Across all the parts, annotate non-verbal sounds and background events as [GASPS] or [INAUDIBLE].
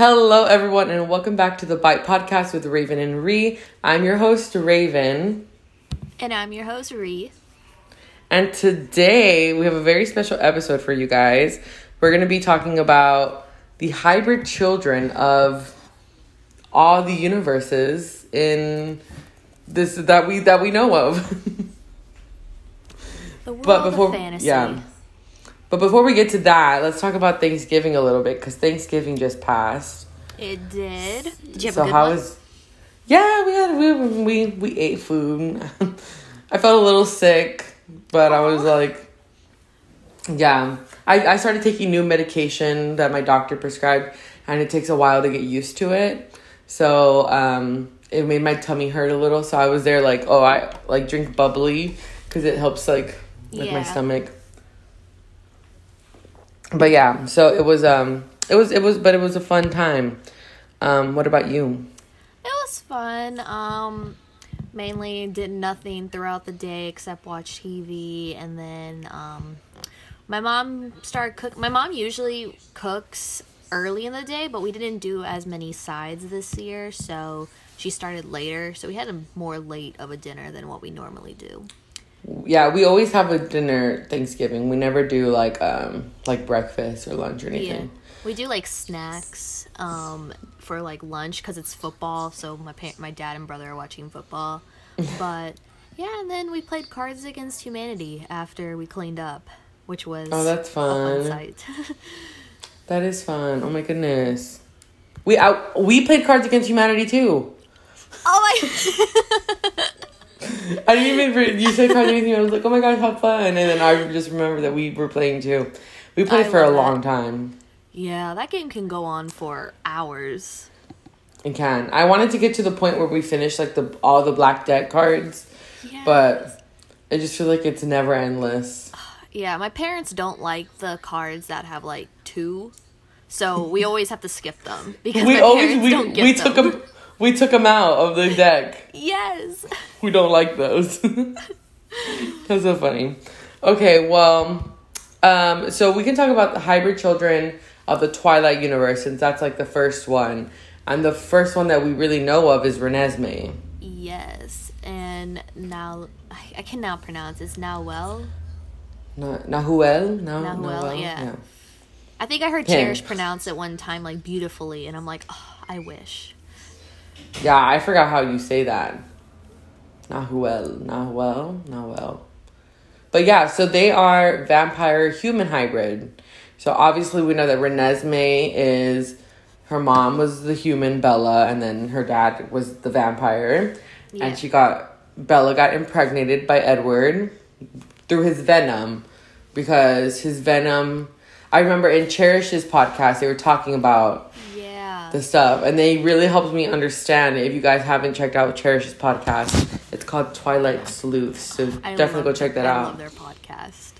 Hello, everyone, and welcome back to the Bite Podcast with Raven and Rhe. I'm your host, Raven, And I'm your host, Rhe. and today we have a very special episode for you guys. We're going to be talking about the hybrid children of all the universes in this that we that we know of. [LAUGHS] The world but before of fantasy. yeah. But before we get to that, let's talk about Thanksgiving a little bit because Thanksgiving just passed. It did. Did so how one? was? Yeah, we had we we we ate food. [LAUGHS] I felt a little sick, but I was like, yeah. I I started taking new medication that my doctor prescribed, and it takes a while to get used to it. So um, it made my tummy hurt a little. So I was there like, oh, I like drink bubbly because it helps like with my stomach. But yeah, so it was um it was it was but it was a fun time. Um, what about you? It was fun. Um, mainly did nothing throughout the day except watch TV, and then um, my mom started cook. My mom usually cooks early in the day, but we didn't do as many sides this year, so she started later. So we had a more late of a dinner than what we normally do. Yeah, we always have a dinner Thanksgiving. We never do like um like breakfast or lunch or anything. We do like snacks um, for like lunch because it's football. So my pa- my dad and brother are watching football. [LAUGHS] but yeah, and then we played Cards Against Humanity after we cleaned up, which was Oh, that's a fun. fun sight. [LAUGHS] That is fun. Oh my goodness. We out we played Cards Against Humanity too. oh my! [LAUGHS] I didn't even you said Cards Against I was like, oh my gosh, how fun! And then I just remember that we were playing too. We played I for a that. long time. yeah, that game can go on for hours. It can. I wanted to get to the point where we finished like the all the black deck cards, Yeah. but I just feel like it's never endless. [SIGHS] yeah, my parents don't like the cards that have like two. So we always have to skip them because We always we we them. took them we took them out of the deck. Yes. We don't like those. [LAUGHS] That's so funny. Okay, well, um, so we can talk about the hybrid children of the Twilight universe since that's like the first one, and the first one that we really know of is Renesmee. Yes, and now I, can now pronounce it's Nawel. Na- Nahuel? No, Nahuel, yeah. I think I heard Him. Cherish pronounce it one time like beautifully, and I'm like, oh, I wish. Yeah, I forgot how you say that. Nahuel, Nahuel, Nahuel. But yeah, so they are vampire human hybrid. So obviously we know that Renesmee is her mom was the human Bella, and then her dad was the vampire, Yeah. and she got Bella got impregnated by Edward through his venom because his venom. I remember in Cherish's podcast they were talking about. The stuff. And they really helped me understand if you guys haven't checked out cherish's podcast it's called twilight sleuths. So I definitely go check that I out. love their podcast.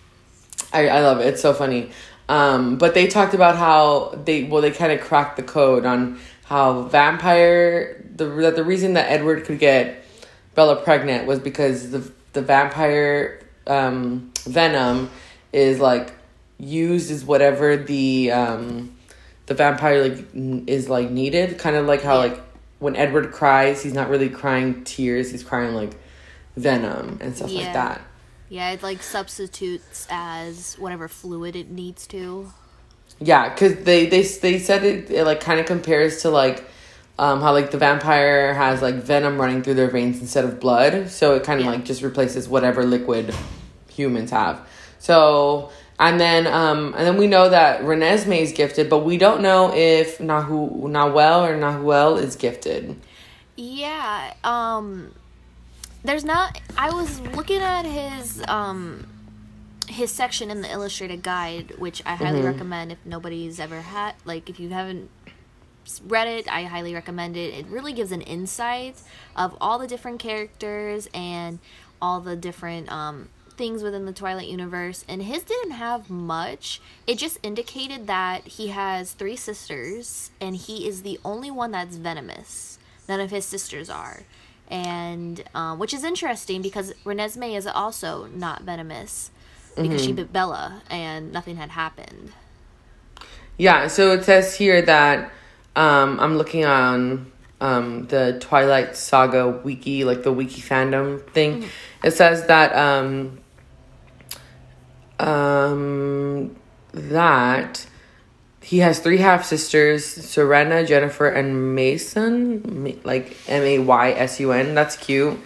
I, I love it. It's so funny. Um, but they talked about how they well they kind of cracked the code on how vampire the that the reason that edward could get bella pregnant was because the the vampire um, venom is like used as whatever the um, the vampire like n- is like needed kind of like how Yeah. like when edward cries he's not really crying tears he's crying like venom and stuff like Yeah. that Yeah, it like substitutes as whatever fluid it needs to. Yeah, because they, they they said it, it like kind of compares to like um, how like the vampire has like venom running through their veins instead of blood, so it kind of Yeah. like just replaces whatever liquid humans have. So and then um and then we know that Renesmee is gifted, but we don't know if Nahu Nawel or Nahuel is gifted. Yeah. Um there's not I was looking at his um his section in the illustrated guide, which I highly recommend if nobody's ever had like if you haven't read it, I highly recommend it. It really gives an insight of all the different characters and all the different um things within the Twilight universe and his didn't have much. It just indicated that he has three sisters and he is the only one that's venomous. None of his sisters are. And um, which is interesting because Renesmee is also not venomous because she bit Bella and nothing had happened. Yeah, so it says here that um, I'm looking on um, the Twilight Saga wiki, like the wiki fandom thing. It says that um, um, that he has three half sisters Serena, Jennifer, and Maysun. Like M A Y S U N. That's cute.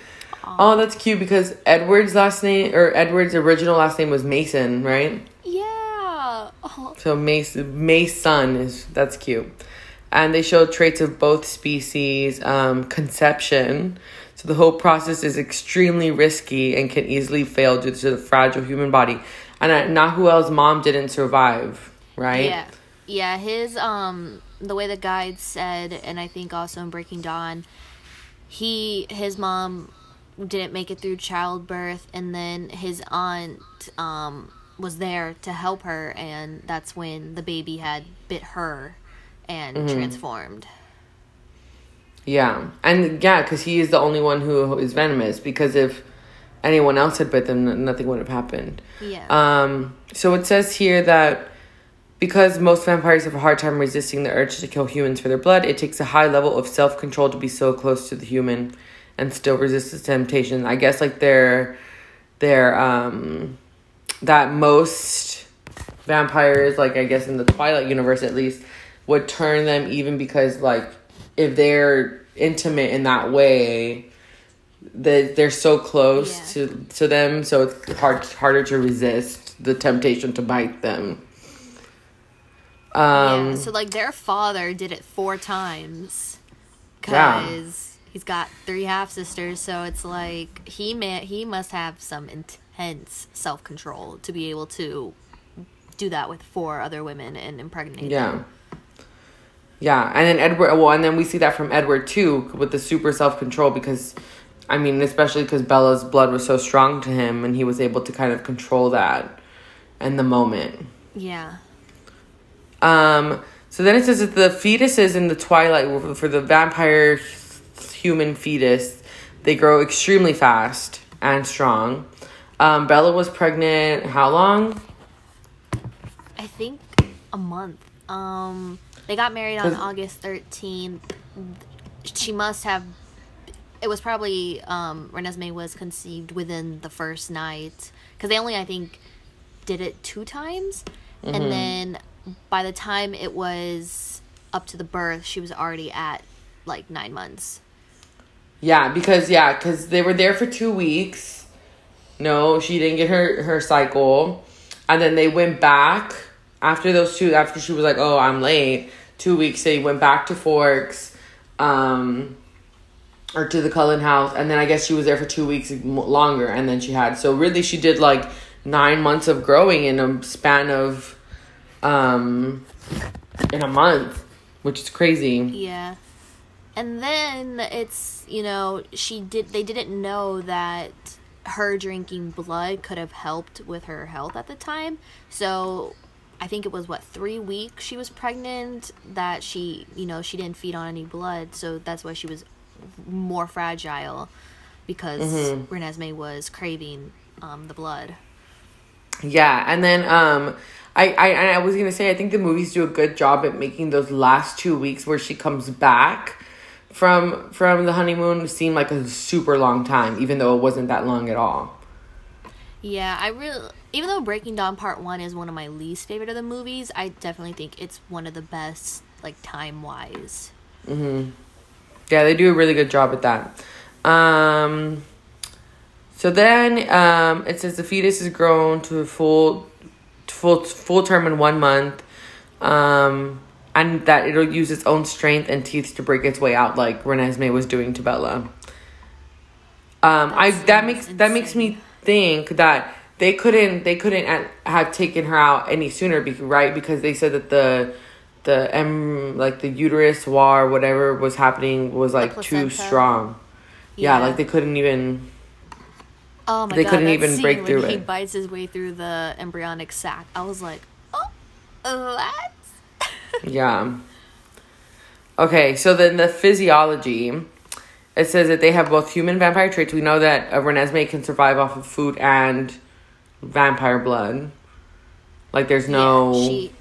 Oh, that's cute because Edward's last name or Edward's original last name was Mason, right? Yeah. Oh, So Mason Mason is that's cute. And they show traits of both species, um, conception. So the whole process is extremely risky and can easily fail due to the fragile human body. And Nahuel's mom didn't survive, right? Yeah. Yeah, his um the way the guide said and I think also in Breaking Dawn, he his mom didn't make it through childbirth and then his aunt um was there to help her and that's when the baby had bit her and Mm-hmm. transformed. Yeah, and yeah, because he is the only one who is venomous. Because if anyone else had bit them, nothing would have happened. Yeah. Um, so it says here that because most vampires have a hard time resisting the urge to kill humans for their blood, it takes a high level of self control to be so close to the human and still resist the temptation. I guess like they're they're um that most vampires, like I guess in the Twilight universe at least, would turn them even because like if they're intimate in that way that they're so close Yeah. to to them so it's hard harder to resist the temptation to bite them um yeah. So like their father did it four times Yeah. because he's got three half sisters. So it's like he man he must have some intense self control to be able to do that with four other women and impregnate yeah them. yeah and then edward well and then we see that from edward too with the super self-control because i mean especially because bella's blood was so strong to him and he was able to kind of control that in the moment Yeah. Um, so then it says that the fetuses in the twilight for- for the vampire human fetus, they grow extremely fast and strong. Um, Bella was pregnant how long? I think a month. Um, they got married on August thirteenth. She must have. It was probably um, Renesmee was conceived within the first night because they only I think did it two times, and then by the time it was up to the birth, she was already at like nine months. Yeah, because yeah, because they were there for two weeks. No, she didn't get her her cycle, and then they went back after those two. After she was like, "Oh, I'm late." Two weeks, they went back to Forks, um, or to the Cullen house, and then I guess she was there for two weeks longer, and then she had. So really, she did like nine months of growing in a span of, um, in a month, which is crazy. Yeah. And then it's, you know, she did they didn't know that her drinking blood could have helped with her health at the time. So I think it was what 3 weeks she was pregnant that she, you know, she didn't feed on any blood, so that's why she was more fragile because Renesmee was craving um, the blood. Yeah, and then um I, I I was gonna say I think the movies do a good job at making those last two weeks where she comes back from from the honeymoon seem like a super long time, even though it wasn't that long at all. Yeah, I really even though Breaking Dawn Part 1 is one of my least favorite of the movies, I definitely think it's one of the best like time-wise. Yeah, they do a really good job at that. Um so then um it says the fetus is grown to a full full full term in one month. Um and that it'll use its own strength and teeth to break its way out like Renesmee was doing to Bella. Um, I That makes that makes me think that they couldn't they couldn't have taken her out any sooner, right? Because they said that the the em like the uterus war whatever was happening was like too strong. Yeah, like they couldn't even. Oh my They god, couldn't that even break when through he it. bites his way through the embryonic sac. I was like, oh, what? [LAUGHS] Yeah. Okay, so then the physiology. It says that they have both human vampire traits. We know that a Renesmee can survive off of food and vampire blood. Like there's no. Yeah, she.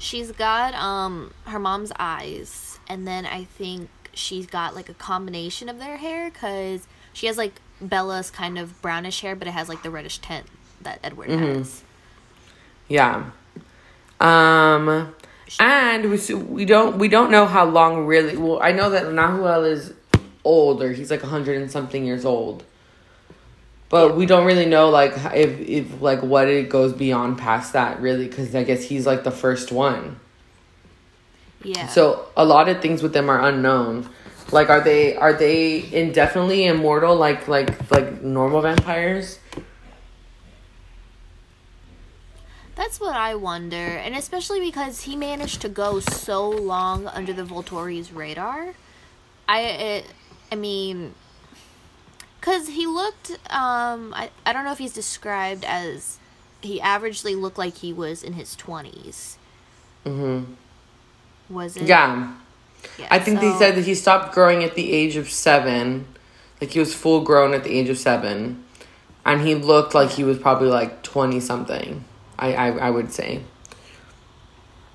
She's got um her mom's eyes, and then I think she's got like a combination of their hair because she has like Bella's kind of brownish hair, but it has like the reddish tint that Edward Mm-hmm. has. Yeah. Um, and we s- we don't we don't know how long really. Well, I know that Nahuel is older. He's like hundred and something years old. But we don't really know like if if like what it goes beyond past that really because I guess he's like the first one. Yeah. So a lot of things with them are unknown. Like are they are they indefinitely immortal like like like normal vampires? That's what I wonder, and especially because he managed to go so long under the Volturi's radar. I, it, I mean, because he looked, um, I, I don't know if he's described as, he averagely looked like he was in his 20s. Mhm. Was it? Yeah. Yeah, I think they so- said that he stopped growing at the age of seven. Like he was full grown at the age of seven. And he looked like he was probably like 20 something. I, I, I would say.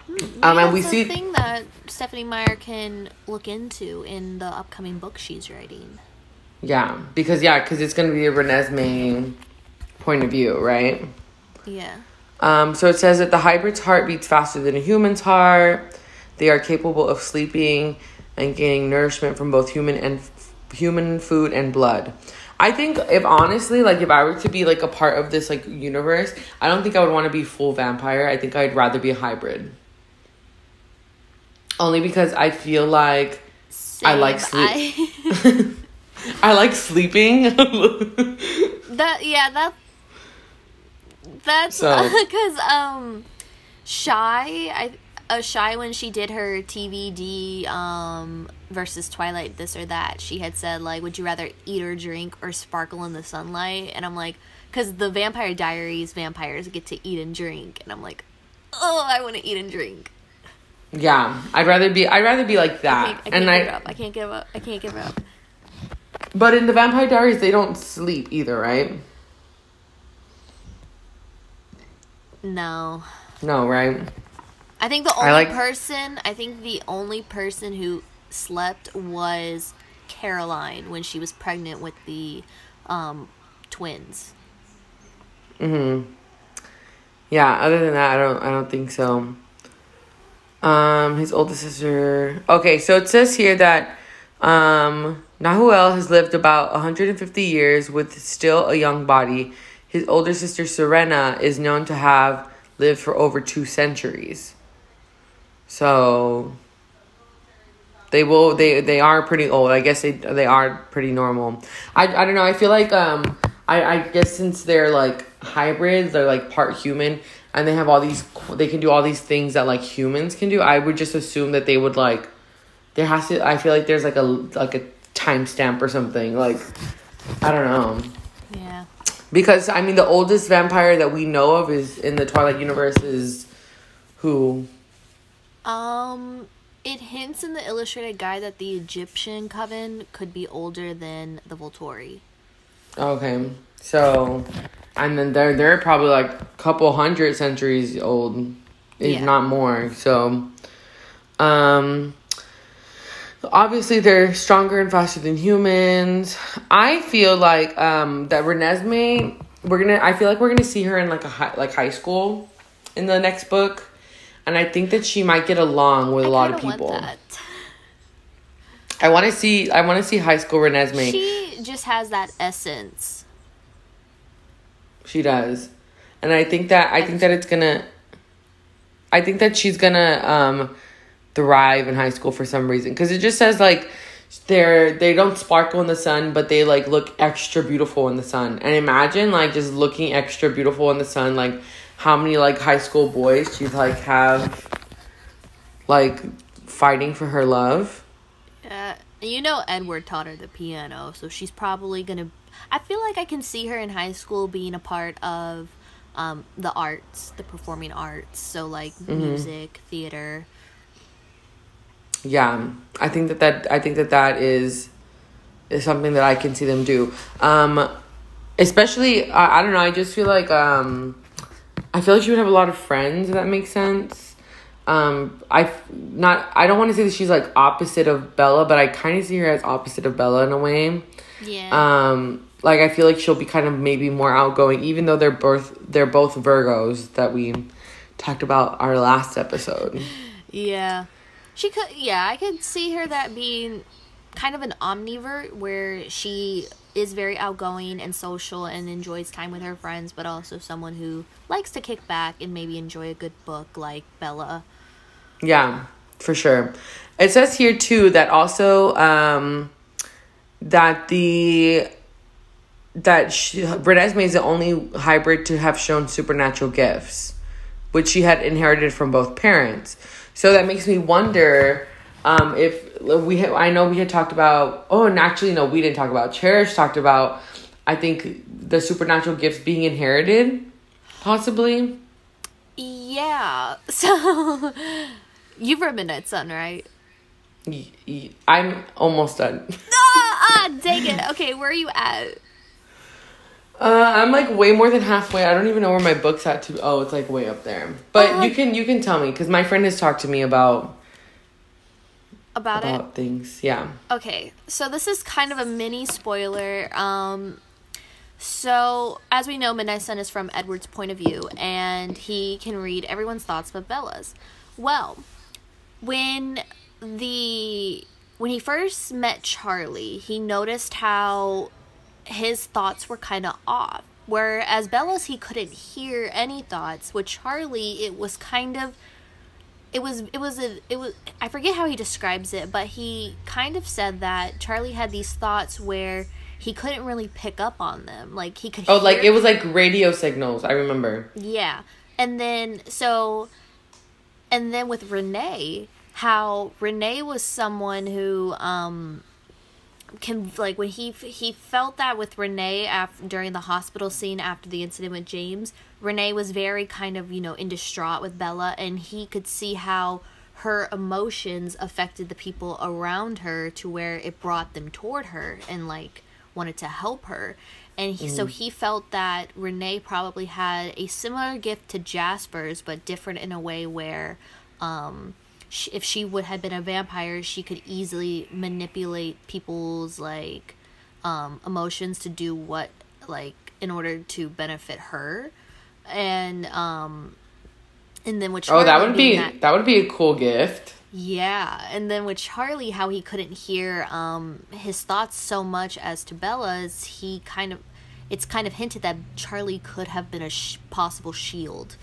Maybe Um, and we see- thing that Stephenie Meyer can look into in the upcoming book she's writing. Yeah. Because, yeah, because it's going to be a Renesmee point of view, right? Yeah. Um, so it says that the hybrid's heart beats faster than a human's heart. They are capable of sleeping and gaining nourishment from both human and human food and blood. I think if honestly, like if I were to be like a part of this like universe, I don't think I would want to be full vampire. I think I'd rather be a hybrid. Only because I feel like I like sleep. I [LAUGHS] [LAUGHS] like sleeping. That yeah, that that's So- [LAUGHS] because um, shy I uh, shy when she did her TVD um versus Twilight this or that she had said like would you rather eat or drink or sparkle in the sunlight and I'm like because the Vampire Diaries vampires get to eat and drink and I'm like oh I want to eat and drink yeah, I'd rather be. I'd rather be like I that. can't, I can't and I, it up I can't give up I can't give up But in the Vampire Diaries, they don't sleep either, right? no No, right? I think the only like- person, I think the only person who slept was Caroline when she was pregnant with the um, twins. Mm-hmm. Yeah. Other than that, I don't. I don't think so. Um, his older sister. Okay, so it says here that um Nahuel has lived about 150 years with still a young body. His older sister Serena is known to have lived for over two centuries. So they will they they are pretty old. I guess they they are pretty normal. I I don't know. I feel like um I I guess since they're like hybrids, they're like part human and they have all these they can do all these things that like humans can do. I would just assume that they would like there has to I feel like there's like a like a timestamp or something. Like I don't know. Yeah. Because I mean the oldest vampire that we know of is in the Twilight universe is who? Um, it hints in the illustrated guide that the Egyptian coven could be older than the Volturi. Okay. So and then they're they're probably like a couple hundred centuries old, if Yeah. not more. So um obviously they're stronger and faster than humans. I feel like um that Renesmee we're gonna I feel like we're gonna see her in like a high, like high school in the next book. And I think that she might get along with a I lot of want people. that. I want to see. I want to see high school Renesmee. She just has that essence. She does. And I think that I think that it's gonna I think that she's gonna um thrive in high school for some reason cuz it just says like they're they don't sparkle in the sun but they like look extra beautiful in the sun. And imagine like just looking extra beautiful in the sun like how many like high school boys she'd like have like fighting for her love. Uh, you know, Edward taught her the piano, so she's probably gonna. I feel like I can see her in high school being a part of um, the arts, the performing arts. So like Mm-hmm. music, theater. Yeah i think that that i think that that is is something that i can see them do um especially i, I don't know i just feel like um i feel like she would have a lot of friends if that makes sense um I not I don't want to say that she's like opposite of Bella, but I kind of see her as opposite of Bella in a way. Yeah. Um like I feel like she'll be kind of maybe more outgoing even though they're both they're both Virgos that we talked about our last episode. Yeah. She could yeah, I could see her that being kind of an omnivore where she is very outgoing and social and enjoys time with her friends, but also someone who likes to kick back and maybe enjoy a good book like Bella. Yeah, for sure. It says here too that also um that the that she, is the only hybrid to have shown supernatural gifts, which she had inherited from both parents. So that makes me wonder um, if we ha- I know we had talked about oh and actually no we didn't talk about Cherish talked about I think the supernatural gifts being inherited possibly Yeah. [LAUGHS] So you've read Midnight Sun, right? Y- y- I'm almost done. [LAUGHS] ah, ah, dang it. Okay, where are you at? Uh, I'm like way more than halfway. I don't even know where my book's at. To oh, it's like way up there. But Oh. you can you can tell me because my friend has talked to me about About, it? things. Yeah. Okay, so this is kind of a mini spoiler. Um, so as we know, Midnight Sun is from Edward's point of view, and he can read everyone's thoughts but Bella's. Well, when the when he first met Charlie, he noticed how his thoughts were kind of off. Whereas Bella's, he couldn't hear any thoughts. With Charlie, it was kind of it was it was a it was I forget how he describes it, but he kind of said that Charlie had these thoughts where he couldn't really pick up on them. Like he could Oh, like it was like radio signals. I remember. yeah. And then so and then with Renee, how Renee was someone who um can like when he he felt that with Renee after during the hospital scene after the incident with James, Renee was very kind of, you know, in distraught with Bella and he could see how her emotions affected the people around her to where it brought them toward her and like wanted to help her. And he, so he felt that Renee probably had a similar gift to Jasper's, but different in a way where um, sh if she would have been a vampire, she could easily manipulate people's like um, emotions to do what like in order to benefit her. And um, and then with Oh, that Charlie would be that- that would be a cool gift. yeah, and then with Charlie, how he couldn't hear um, his thoughts so much as to Bella's, he kind of, it's kind of hinted that Charlie could have been a sh- possible shield,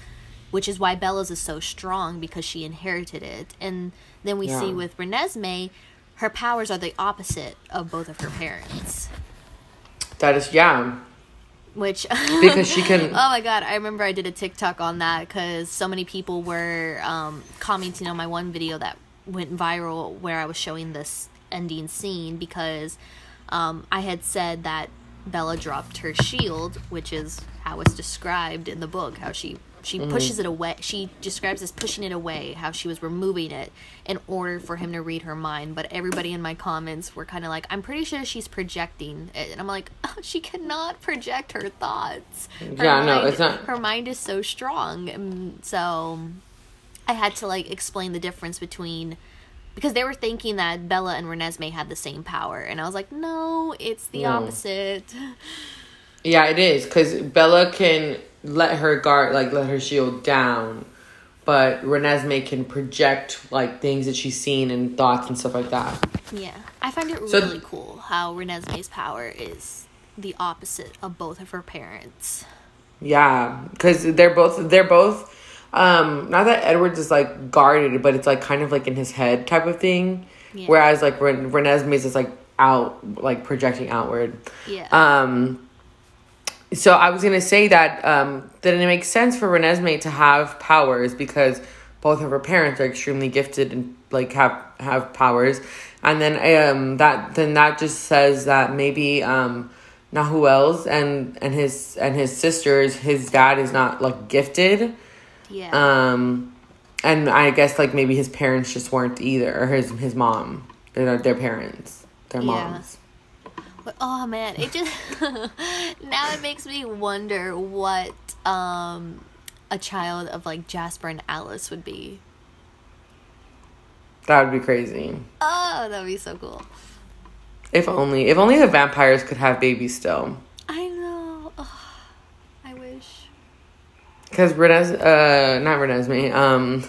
which is why Bella's is so strong because she inherited it. And then we see with Renesmee, her powers are the opposite of both of her parents, That is yeah. which [LAUGHS] Because she can Oh my god, I remember I did a TikTok on that because so many people were um, commenting on my one video that went viral where I was showing this ending scene because um, I had said that Bella dropped her shield, which is how it's described in the book, how she she mm-hmm. pushes it away. She describes as pushing it away, how she was removing it in order for him to read her mind. But everybody in my comments were kind of like, "I'm pretty sure she's projecting," it. and I'm like, [LAUGHS] oh, "She cannot project her thoughts." Her Yeah, no, mind- it's not- Her mind is so strong, and so I had to like explain the difference between because they were thinking that Bella and Renesmee had the same power, and I was like, no, it's the No. opposite. Yeah, it is because Bella can let her guard, like let her shield down, but Renesmee can project like things that she's seen and thoughts and stuff like that. Yeah, I find it So- really cool how Renesmee's power is the opposite of both of her parents. Yeah, because they're both they're both. Um, not that Edwards is like guarded, but it's like kind of like in his head type of thing. Yeah. Whereas like Ren- Renesmee's is like out, like projecting outward. Yeah. Um, so I was gonna say that um, that it makes sense for Renesmee to have powers because both of her parents are extremely gifted and like have have powers, and then um that then that just says that maybe um Nahuel's and and his and his sisters his dad is not like gifted yeah. um and I guess like maybe his parents just weren't either or his his mom their their parents their Yeah. moms. But oh man, it just [LAUGHS] now it makes me wonder what um a child of like Jasper and Alice would be. That would be crazy. Oh, that would be so cool. If only, if only the vampires could have babies still. I know. Ugh, I wish. Because Renes, uh, not Renesmee, um,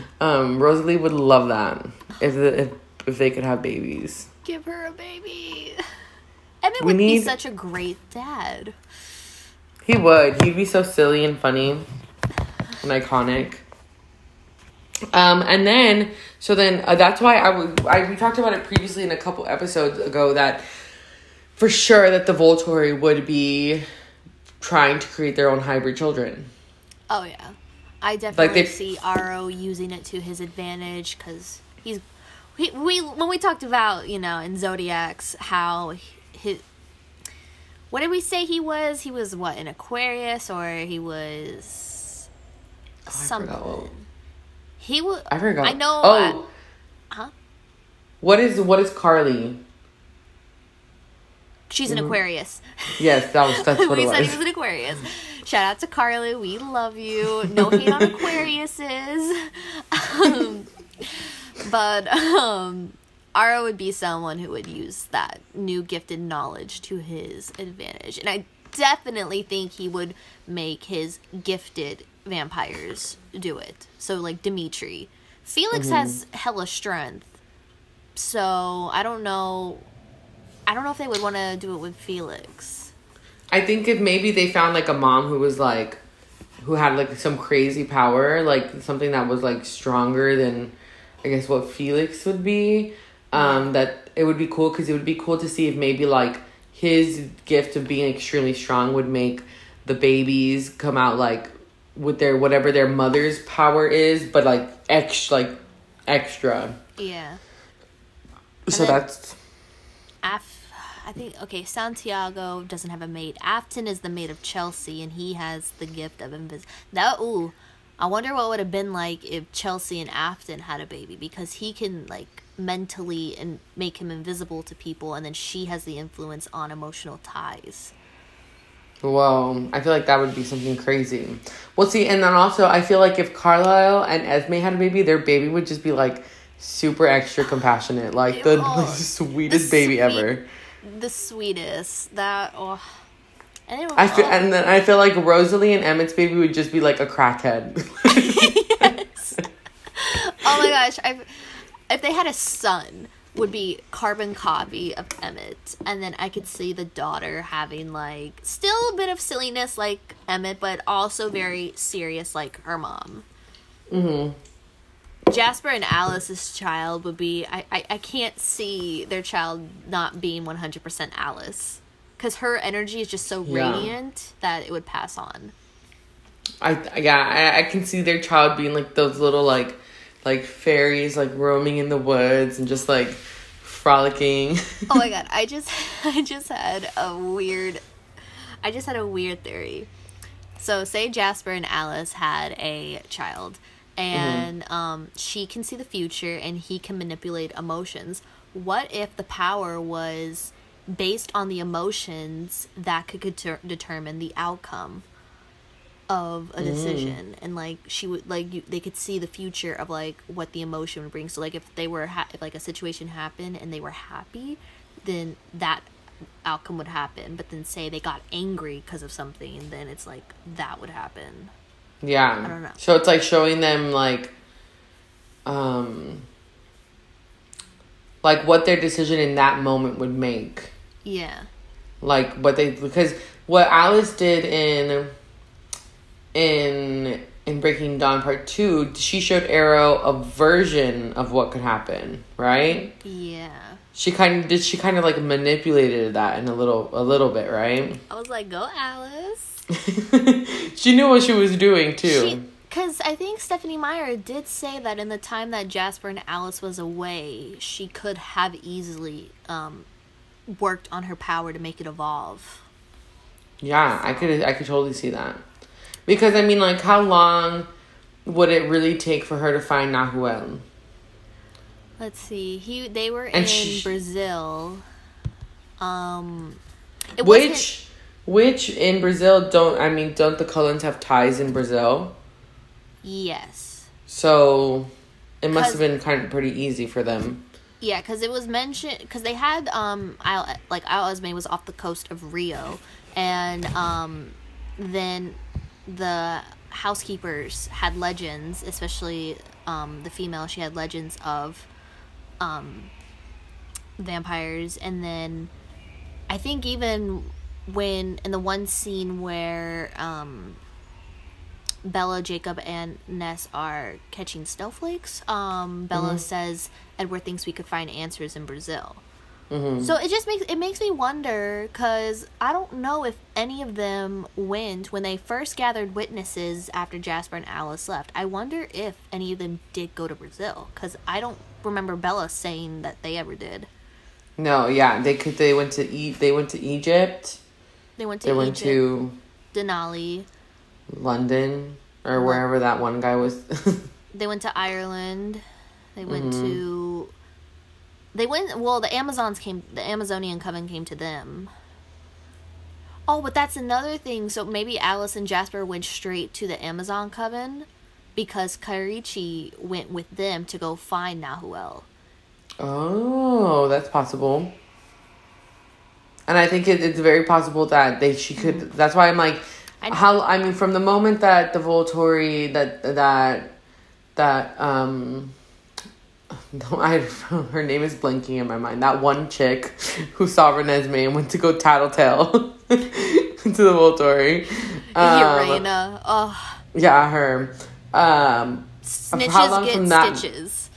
[LAUGHS] um, Rosalie would love that if the, if if they could have babies. Give her a baby. [LAUGHS] Emmett would be such a great dad. He would. He'd be so silly and funny and iconic. Um, and then so then uh, that's why I would I we talked about it previously in a couple episodes ago that for sure that the Volturi would be trying to create their own hybrid children. Oh yeah, I definitely they- see Aro using it to his advantage because he's he, we when we talked about you know in Zodiacs how his what did we say he was? He was what an Aquarius or he was I something. what- He was. I forgot. I know. Oh, uh, huh? what is what is Carly? She's an Aquarius. Yes, that was that's [LAUGHS] what we it said he was. was an Aquarius. Shout out to Carly. We love you. No hate on [LAUGHS] Aquariuses. [LAUGHS] Um, but um, Aro would be someone who would use that new gifted knowledge to his advantage. And I definitely think he would make his gifted vampires do it. So, like Demetri. Felix Mm-hmm. has hella strength. So, I don't know. I don't know if they would want to do it with Felix. I think if maybe they found like a mom who was like who had like some crazy power, like something that was like stronger than I guess what Felix would be, um that it would be cool cuz it would be cool to see if maybe like his gift of being extremely strong would make the babies come out like with their whatever their mother's power is, but like extra like extra. Yeah. So that's Af- I think okay. Santiago doesn't have a mate. Afton is the mate of Chelsea, and he has the gift of invis. That ooh, I wonder what would have been like if Chelsea and Afton had a baby because he can like mentally and make him invisible to people, and then she has the influence on emotional ties. Whoa, um, I feel like that would be something crazy. Well, see, and then also, I feel like if Carlisle and Esme had a baby, their baby would just be like super extra compassionate, like the Oh, [LAUGHS] sweetest the baby sweet- ever. The sweetest. That oh. I feel, and then I feel like Rosalie and Emmett's baby would just be like a crackhead. [LAUGHS] yes. Oh my gosh! I, if they had a son, would be carbon copy of Emmett, and then I could see the daughter having like still a bit of silliness like Emmett, but also very serious like her mom. hmm Jasper and Alice's child would be I, I, I can't see their child not being 100% Alice because her energy is just so Yeah. radiant that it would pass on. I yeah, I, I can see their child being like those little like like fairies like roaming in the woods and just like frolicking. oh my [LAUGHS] god i just [LAUGHS] i just had a weird i just had a weird theory. So say jasper and alice had a child and um, she can see the future and he can manipulate emotions. What if the power was based on the emotions that could deter- determine the outcome of a decision and like she would like you they could see the future of like what the emotion would bring so like if they were ha- if like a situation happened and they were happy then that outcome would happen but then say they got angry because of something and then it's like that would happen Yeah. I don't know. So it's like showing them like um like what their decision in that moment would make. yeah Like what they because what Alice did in in in Breaking Dawn Part 2, she showed Aro a version of what could happen, right? yeah She kind of did she kind of like manipulated that in a little a little bit, right? i was like go alice [LAUGHS] she knew what she was doing too. because i think stephenie meyer did say that in the time that jasper and alice was away she could have easily um, worked on her power to make it evolve Yeah, I could I could totally see that. Because I mean like how long would it really take for her to find Nahuel? Let's see. He they were And in sh- Brazil. Um Which which in Brazil don't I mean don't the Cullens have ties in Brazil? Yes. So it must have been kind of pretty easy for them. Yeah, because it was mentioned because they had um Isle, like Isle Esme was off the coast of Rio, and um then the housekeepers had legends, especially um the female. She had legends of um vampires, and then I think even when in the one scene where um Bella, Jacob, and Ness are catching snowflakes. Um, Bella says Edward thinks we could find answers in Brazil. Hmm So it just makes it makes me wonder because I don't know if any of them went when they first gathered witnesses after Jasper and Alice left. I wonder if any of them did go to Brazil because I don't remember Bella saying that they ever did. No, yeah, they could. They went to e- They went to Egypt. They went to They went to Denali. London or wherever that one guy was. [LAUGHS] They went to Ireland. They went Mhm. to. They went. Well, the Amazons came. The Amazonian coven came to them. Oh, but that's another thing. So maybe Alice and Jasper went straight to the Amazon coven because Kachiri went with them to go find Nahuel. oh, that's possible. And I think it, it's very possible that they she could. That's why I'm like, I- how I mean, from the moment that the Volturi that that that um. [LAUGHS] I her name is blinking in my mind. That one chick who saw Renesmee and went to go tattletale [LAUGHS] to the Volturi. Um, Irina. Oh, Yeah, her. Um, snitches long get from that- stitches.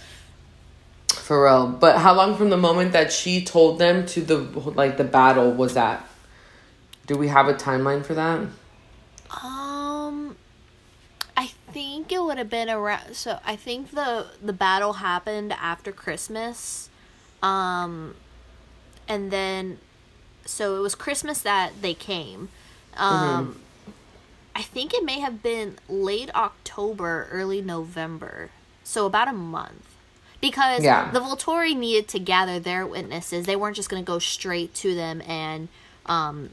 for real. But how long from the moment that she told them to the like the battle was that? Do we have a timeline for that? Um, I think it would have been around. So I think the the battle happened after Christmas, um, and then so it was Christmas that they came. Um, I think it may have been late October, early November, so about a month. Because Yeah. the Volturi needed to gather their witnesses. They weren't just going to go straight to them and, um,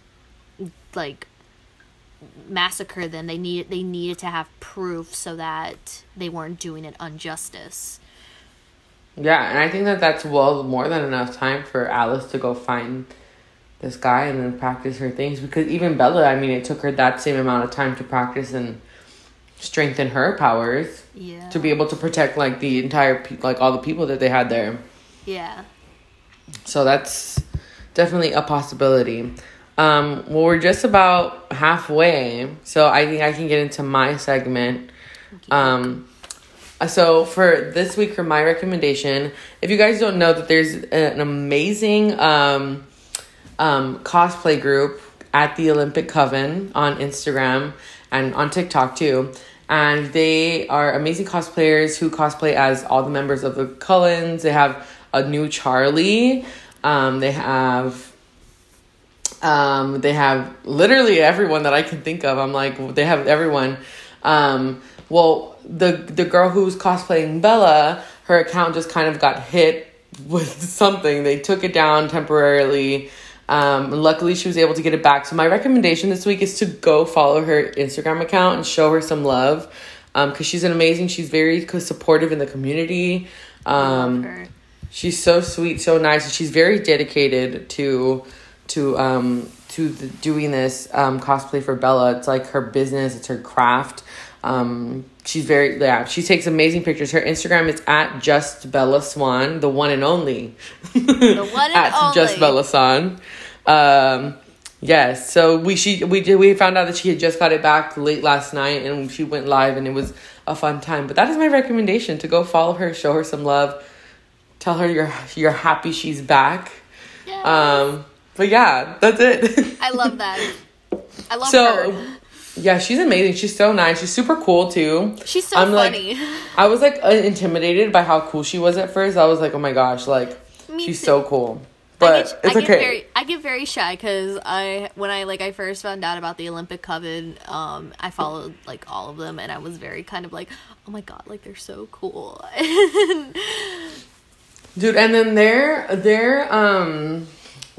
like massacre them. They needed they needed to have proof so that they weren't doing it injustice. Yeah, and I think that that's well more than enough time for Alice to go find this guy and then practice her things because even Bella, I mean, it took her that same amount of time to practice and strengthen her powers Yeah. to be able to protect like the entire pe- like all the people that they had there. Yeah. So that's definitely a possibility. Um, well, we're just about halfway, so I think I can get into my segment. Um, so for this week, for my recommendation, if you guys don't know that there's an amazing um, um, cosplay group at the Olympic Coven on Instagram and on TikTok too. And they are amazing cosplayers who cosplay as all the members of the Cullens. They have a new Charlie. Um, they have um, they have literally everyone that I can think of. I'm like, they have everyone. Um, well, the the girl who's cosplaying Bella, her account just kind of got hit [LAUGHS] with something. They took it down temporarily. Um, luckily, she was able to get it back. So my recommendation this week is to go follow her Instagram account and show her some love, because she's an amazing. She's very supportive in the community. Um, she's so sweet, so nice, and she's very dedicated to to um to the, doing this um cosplay for Bella. It's like her business, it's her craft. Um, she's very yeah. She takes amazing pictures. Her Instagram is at just Bella Swan, the one and only. [LAUGHS] The one and at just. Bella Swan. Um, yes. So we she we did we found out that she had just got it back late last night, and she went live, and it was a fun time. But that is my recommendation to go follow her, show her some love, tell her you're you're happy she's back. Yeah. Um, but yeah, that's it. I love that. I love so her. yeah, she's amazing. She's so nice. She's super cool too. She's so I'm like- funny. I was like uh, intimidated by how cool she was at first. I was like, oh my gosh, like Me she's too. so cool. I But get, it's I okay. get very I get very shy because I when I like I first found out about the Olympic Coven, um, I followed like all of them and I was very kind of like, oh my god, like they're so cool. [LAUGHS] Dude, and then they're they're um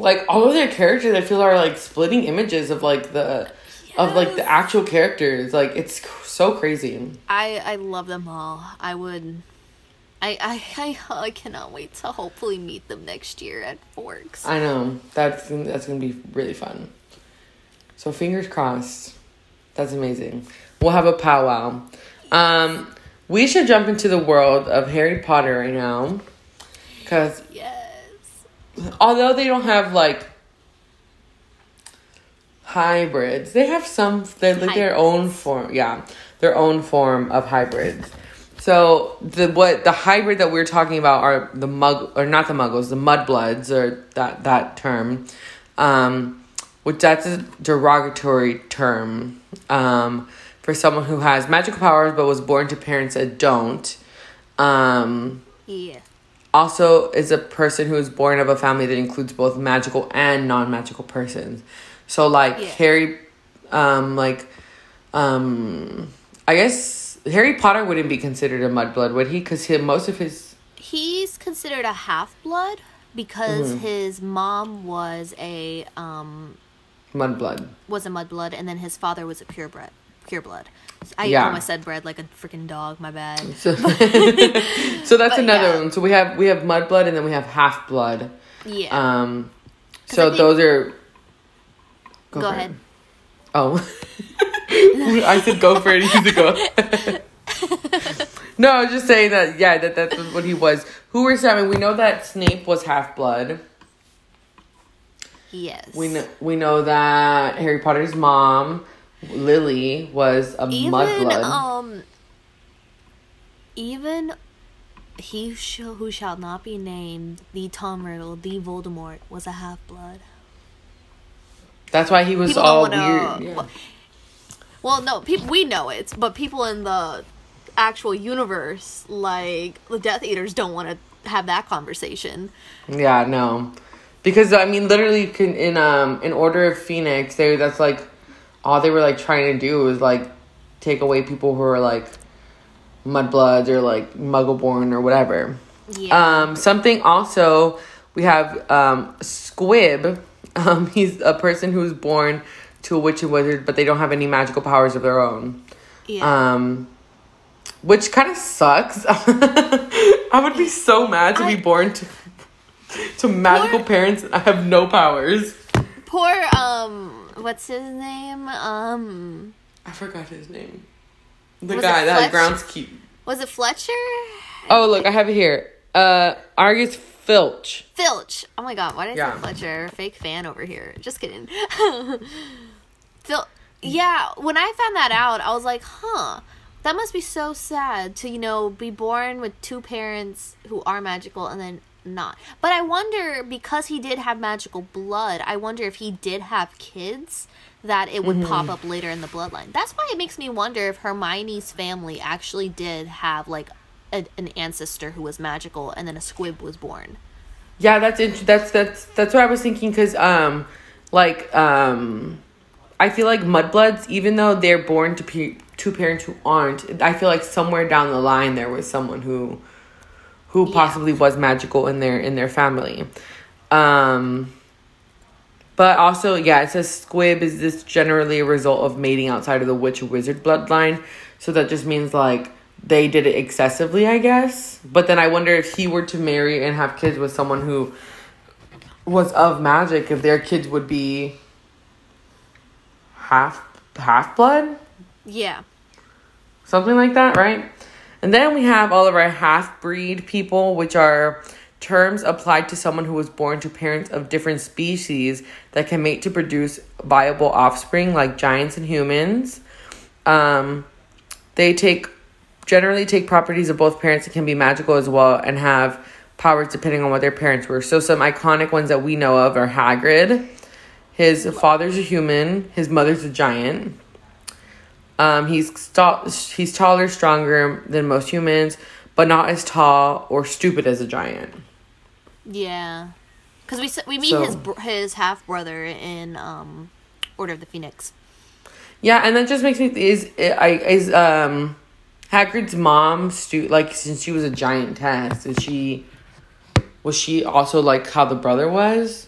like all of their characters I feel are like splitting images of like the of like the actual characters. Like it's so crazy. I I love them all. I would I, I, I, I cannot wait to hopefully meet them next year at Forks. I know that's that's gonna be really fun. So fingers crossed. That's amazing. We'll have a powwow. Um, we should jump into the world of Harry Potter right now, because yes. Although they don't have like hybrids, they have some. They're like their own form. Yeah, their own form of hybrids. So the what the hybrid that we're talking about are the mug or not the muggles, the mudbloods or that that term. Um, which that's a derogatory term um, for someone who has magical powers but was born to parents that don't. Um, Yeah. Also is a person who is born of a family that includes both magical and non-magical persons. So like Yeah. Harry um like um I guess Harry Potter wouldn't be considered a mudblood, would he? Cuz he most of his He's considered a half blood because Mm-hmm. his mom was a um mudblood. was a mudblood and then his father was a purebred pureblood. I Yeah. almost said bred like a freaking dog. My bad. So, [LAUGHS] so that's But another yeah. one. So we have we have mudblood and then we have half blood. Yeah. Um so think- those are Go it. ahead. Oh. [LAUGHS] I said go for it. You go. no, I was just saying that, yeah, that that's what he was. Who were mean, we know that Snape was half blood. Yes. We know, we know that Harry Potter's mom, Lily, was a even mudblood. um even he shall, who shall not be named the Tom Riddle, the Voldemort, was a half blood. That's why he was People all wanna. weird. yeah. Well, well, no, people we know it, but people in the actual universe, like the Death Eaters, don't want to have that conversation. Yeah, no, because I mean, literally, can, in um in Order of Phoenix, they that's like all they were like trying to do was like take away people who are like mudbloods or like muggleborn or whatever. Yeah. Um, something also we have um Squib. [LAUGHS] Um, he's a person who's born to a witch and wizard, but they don't have any magical powers of their own. yeah. Um, which kind of sucks. [LAUGHS] I would be so mad to I- be born to to magical Poor- parents. I have no powers. Poor um, what's his name? Um, I forgot his name. The Was guy it that Fletch? groundskeep. was it Fletcher? Oh, look, I have it here. Uh, Argus Filch. Filch. Oh my god, why did I Yeah. say Fletcher? Fake fan over here. Just kidding. [LAUGHS] Phil. Yeah, when I found that out, I was like, huh. That must be so sad to, you know, be born with two parents who are magical and then not. But I wonder, because he did have magical blood, I wonder if he did have kids that it would pop up later in the bloodline. That's why it makes me wonder if Hermione's family actually did have, like, a, an ancestor who was magical and then a squib was born. Yeah, that's int- that's that's that's what I was thinking because um, like um, I feel like mudbloods, even though they're born to pe- two parents who aren't, I feel like somewhere down the line there was someone who who Yeah. possibly was magical in their in their family. Um, but also, yeah, it says squib is this generally a result of mating outside of the witch wizard bloodline. So that just means like they did it excessively, I guess. But then I wonder if he were to marry and have kids with someone who was of magic, if their kids would be half half blood, Yeah. something like that, right? And then we have all of our half breed people, which are terms applied to someone who was born to parents of different species that can mate to produce viable offspring, like giants and humans. Um, they take generally take properties of both parents and can be magical as well and have powers depending on what their parents were. So some iconic ones that we know of are Hagrid. His father's a human, his mother's a giant. Um, he's sta- he's taller, stronger than most humans, but not as tall or stupid as a giant. Yeah. Because we we meet So- his his half brother in um, Order of the Phoenix. Yeah, and that just makes me is I is um Hagrid's mom stu like since she was a giantess, is she was she also like how the brother was?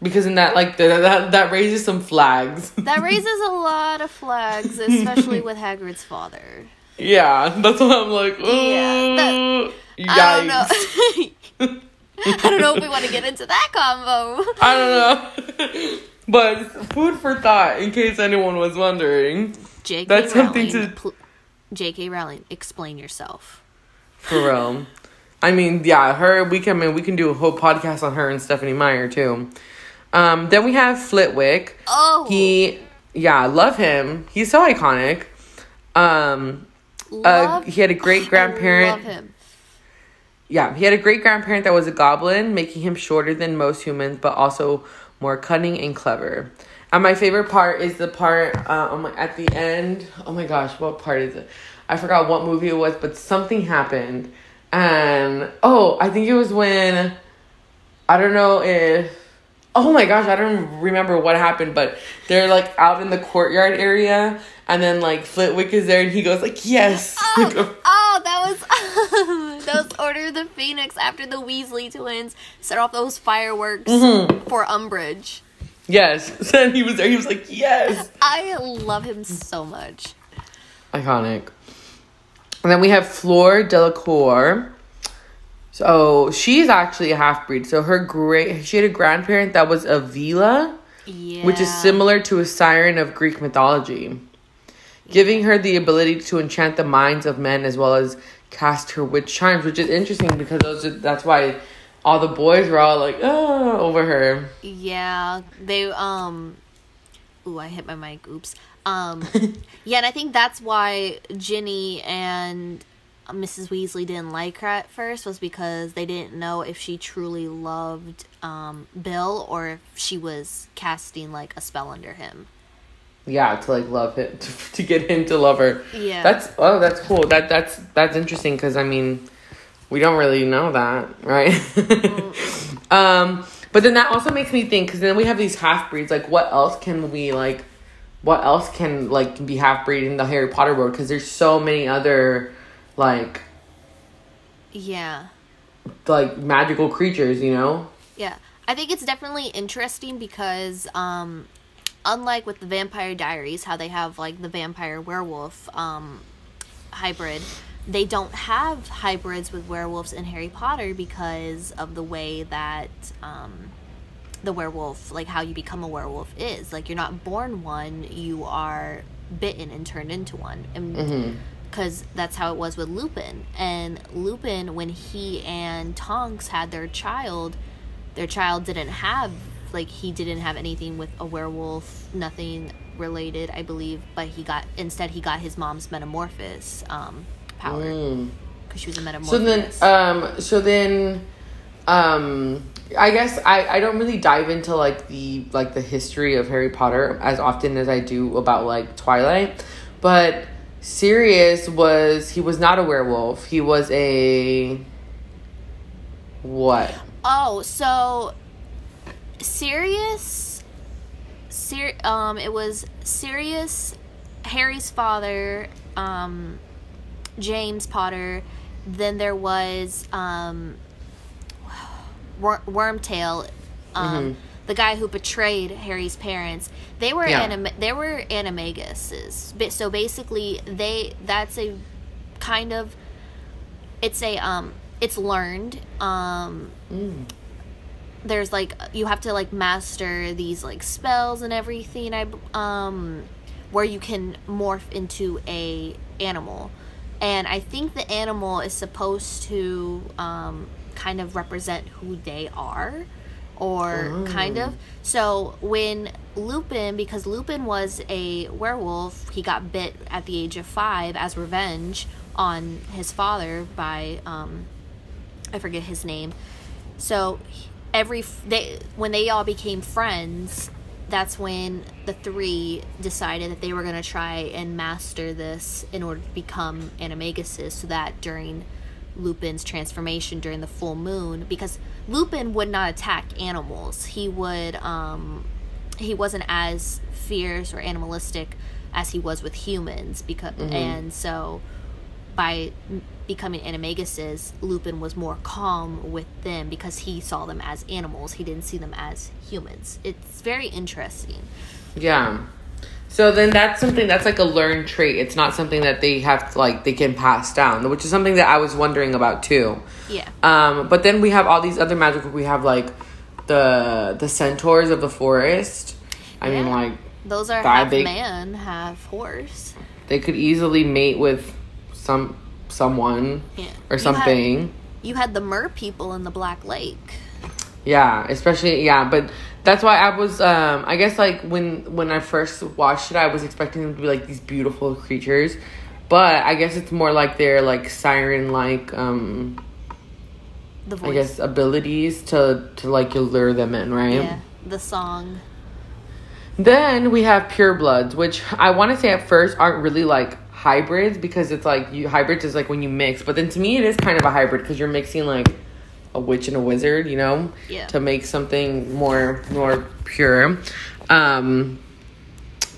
I don't know. Because in that like the, that that raises some flags. [LAUGHS] That raises a lot of flags, especially with Hagrid's father. Yeah, that's what I'm like, yeah, that, I don't know. [LAUGHS] I don't know if we want to get into that combo. [LAUGHS] I don't know. but food for thought, in case anyone was wondering. J.K. That's Rowling, something to. Pl- J.K. Rowling, explain yourself. For real. I mean, yeah, her. We can. I mean, we can do a whole podcast on her and Stephenie Meyer too. Um, then we have Flitwick. Oh. He. Yeah, I love him. He's so iconic. Um, uh, he had a great grandparent. love him. Yeah, he had a great grandparent that was a goblin, making him shorter than most humans, but also more cunning and clever. And my favorite part is the part um, at the end. Oh my gosh, what part is it? I forgot what movie it was, but something happened. And oh, I think it was when I don't know if oh my gosh, I don't remember what happened, but they're like out in the courtyard area, and then like Flitwick is there, and he goes like, "Yes." Oh, [LAUGHS] oh that was [LAUGHS] that was Order of the Phoenix after the Weasley twins set off those fireworks mm-hmm. for Umbridge. Yes, [LAUGHS] then he was there. He was like, "Yes." I love him so much. Iconic. And then we have Fleur Delacour. So she's actually a half breed. So her great she had a grandparent that was a Veela, yeah. which is similar to a siren of Greek mythology, giving her the ability to enchant the minds of men as well as cast her witch charms, which is interesting because those are, that's why all the boys were all like, oh, over her. Yeah, they um. Ooh, I hit my mic. Oops. Um, [LAUGHS] yeah, and I think that's why Ginny and Mrs. Weasley didn't like her at first was because they didn't know if she truly loved um, Bill or if she was casting like a spell under him. Yeah, to like love him [LAUGHS] to, to get him to love her. Yeah. That's oh, that's cool. That that's that's interesting because I mean, we don't really know that, right? mm [LAUGHS] um, but then that also makes me think because then we have these half breeds. Like, what else can we like? What else can like be half breed in the Harry Potter world? Because there's so many other like yeah. like magical creatures you know? Yeah. I think it's definitely interesting because um unlike with the vampire diaries how they have like the vampire werewolf um hybrid they don't have hybrids with werewolves in harry potter because of the way that um the werewolf like how you become a werewolf is. Like you're not born one you are bitten and turned into one. And mm-hmm because that's how it was with Lupin. And Lupin, when he and Tonks had their child, their child didn't have like he didn't have anything with a werewolf, nothing related, I believe. But he got instead he got his mom's metamorphosis um, power because mm. she was a metamorphosis. So then, um, so then, um, I guess I, I don't really dive into like the like the history of Harry Potter as often as I do about like Twilight, but Sirius was he was not a werewolf. He was a what? Oh, so Sirius Sir um it was Sirius Harry's father um James Potter then there was um Wor- Wormtail um mm-hmm the guy who betrayed Harry's parents, they were yeah. anim- they were animaguses. So basically, they that's a kind of it's a um it's learned um mm. there's like you have to like master these like spells and everything i um where you can morph into a animal and i think the animal is supposed to um kind of represent who they are or oh. kind of. So when Lupin, because Lupin was a werewolf, he got bit at the age of five as revenge on his father by um, I forget his name. So every they when they all became friends, that's when the three decided that they were going to try and master this in order to become animaguses so that during Lupin's transformation during the full moon because Lupin would not attack animals. He would um he wasn't as fierce or animalistic as he was with humans because mm-hmm. and so by becoming animaguses lupin was more calm with them because he saw them as animals he didn't see them as humans it's very interesting yeah So then that's something that's like a learned trait. It's not something that they have to, like they can pass down, which is something that I was wondering about too. Yeah. Um, but then we have all these other magical. We have like the the centaurs of the forest. I mean, like Those are half big- man, half horse. they could easily mate with some someone Yeah. or You had- something. You had the mer people in the Black Lake. Yeah, especially yeah, but that's why I was um I guess like when when I first watched it I was expecting them to be like these beautiful creatures. But I guess it's more like they're like siren like um The voice. I guess abilities to to like lure them in, right? Yeah. The song. Then we have purebloods, which I want to say at first aren't really like hybrids because it's like you hybrids is like when you mix, but then to me it is kind of a hybrid because you're mixing like a witch and a wizard, you know, Yeah. to make something more more pure. Um,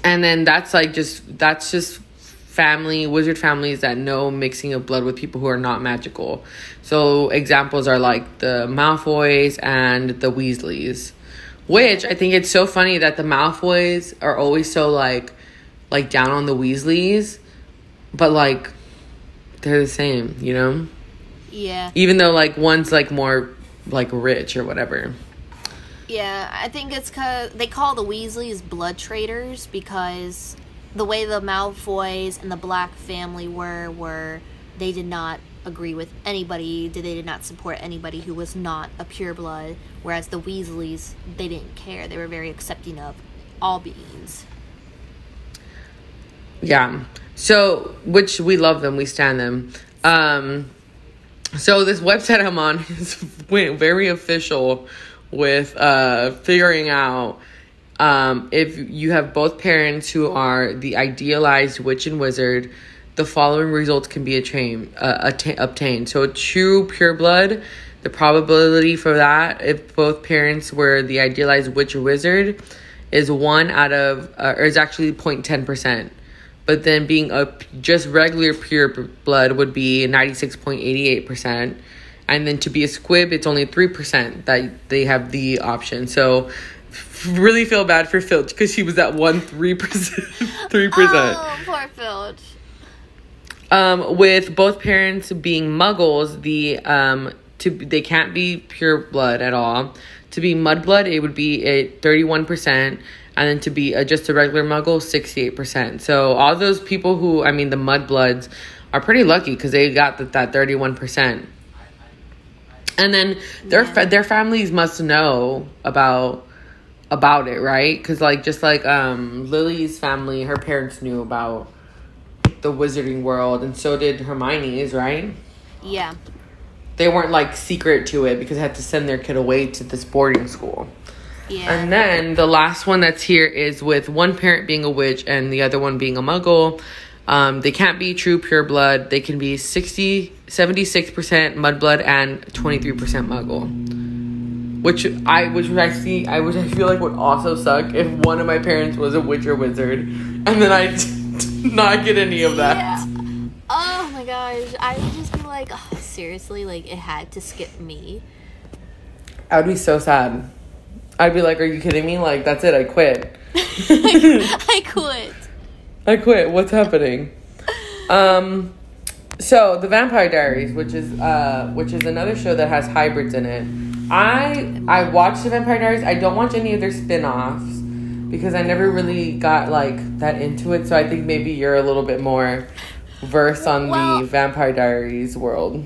and then that's like just that's just family wizard families that know mixing of blood with people who are not magical. So examples are like the Malfoys and the Weasleys. Which I think it's so funny that the Malfoys are always so like like down on the Weasleys, but like they're the same, you know? Yeah. Even though like one's like more like rich or whatever. Yeah, I think it's cause they call the Weasleys blood traitors because the way the Malfoys and the Black family were were they did not agree with anybody, they did not support anybody who was not a pureblood, whereas the Weasleys they didn't care. They were very accepting of all beings. Yeah. So, which we love them, we stand them. Um, so this website I'm on [LAUGHS] is went very official with uh figuring out um if you have both parents who are the idealized witch and wizard, the following results can be attained. Uh, atta- obtained. So, true pure blood. The probability for that, if both parents were the idealized witch or wizard, is one out of, uh, or is actually 0.10 percent but then being a just regular pure blood would be 96.88% and then to be a squib it's only 3% that they have the option so really feel bad for Filch because he was at one 3% 3% [LAUGHS] Oh, poor Filch. um, with both parents being muggles, the um, to they can't be pure blood at all. To be mud blood it would be at thirty one percent, and then to be a, just a regular muggle, sixty eight percent. So all those people who, I mean, the mudbloods are pretty lucky because they got that that thirty one percent. And then their fa- their families must know about about it, right? Because like just like um Lily's family, her parents knew about the wizarding world, and so did Hermione's, right? Yeah. They weren't like secret to it because they had to send their kid away to this boarding school. Yeah. And then the last one that's here is with one parent being a witch and the other one being a muggle. Um, they can't be true pure blood. They can be 60, 76% mudblood and 23% muggle. Which I which would actually I which I feel like would also suck if one of my parents was a witch or wizard and then I [LAUGHS] did not get any of that. Yeah. Oh my gosh. I would just be like, oh, seriously, like it had to skip me. I would be so sad. I'd be like, "Are you kidding me? Like that's it. I quit. [LAUGHS] I [LAUGHS] quit. I quit. What's happening?" Um, so the Vampire Diaries, which is uh, which is another show that has hybrids in it. I I watched the Vampire Diaries. I don't watch any of their spin-offs because I never really got like that into it. So I think maybe you're a little bit more versed on Well- the Vampire Diaries world.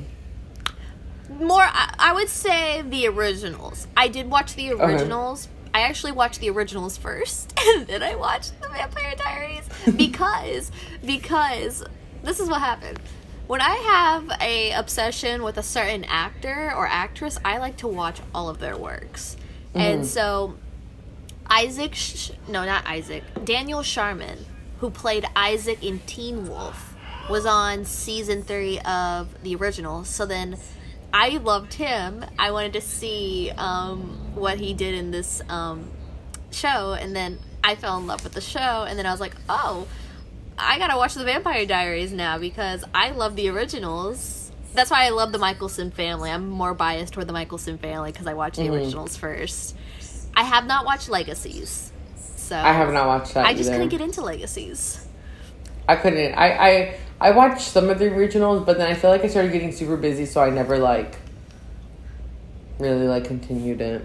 More, I, I would say the originals. I did watch the originals. I actually watched the originals first, [LAUGHS] and then I watched the Vampire Diaries [LAUGHS] because because this is what happened. When I have a obsession with a certain actor or actress, I like to watch all of their works, and mm-hmm. so Isaac, Sh- no, not Isaac, Daniel Sharman, who played Isaac in Teen Wolf, was on season three of the original. So then I loved him. I wanted to see um, what he did in this um, show, and then I fell in love with the show, and then I was like, oh, I gotta watch the Vampire Diaries now because I love the originals. That's why I love the Mikaelson family. I'm more biased toward the Mikaelson family because I watched the originals first. I have not watched Legacies, so So I have not watched that. I just either. couldn't get into Legacies. I couldn't. I, I I watched some of the originals, but then I feel like I started getting super busy, so I never like really like continued it.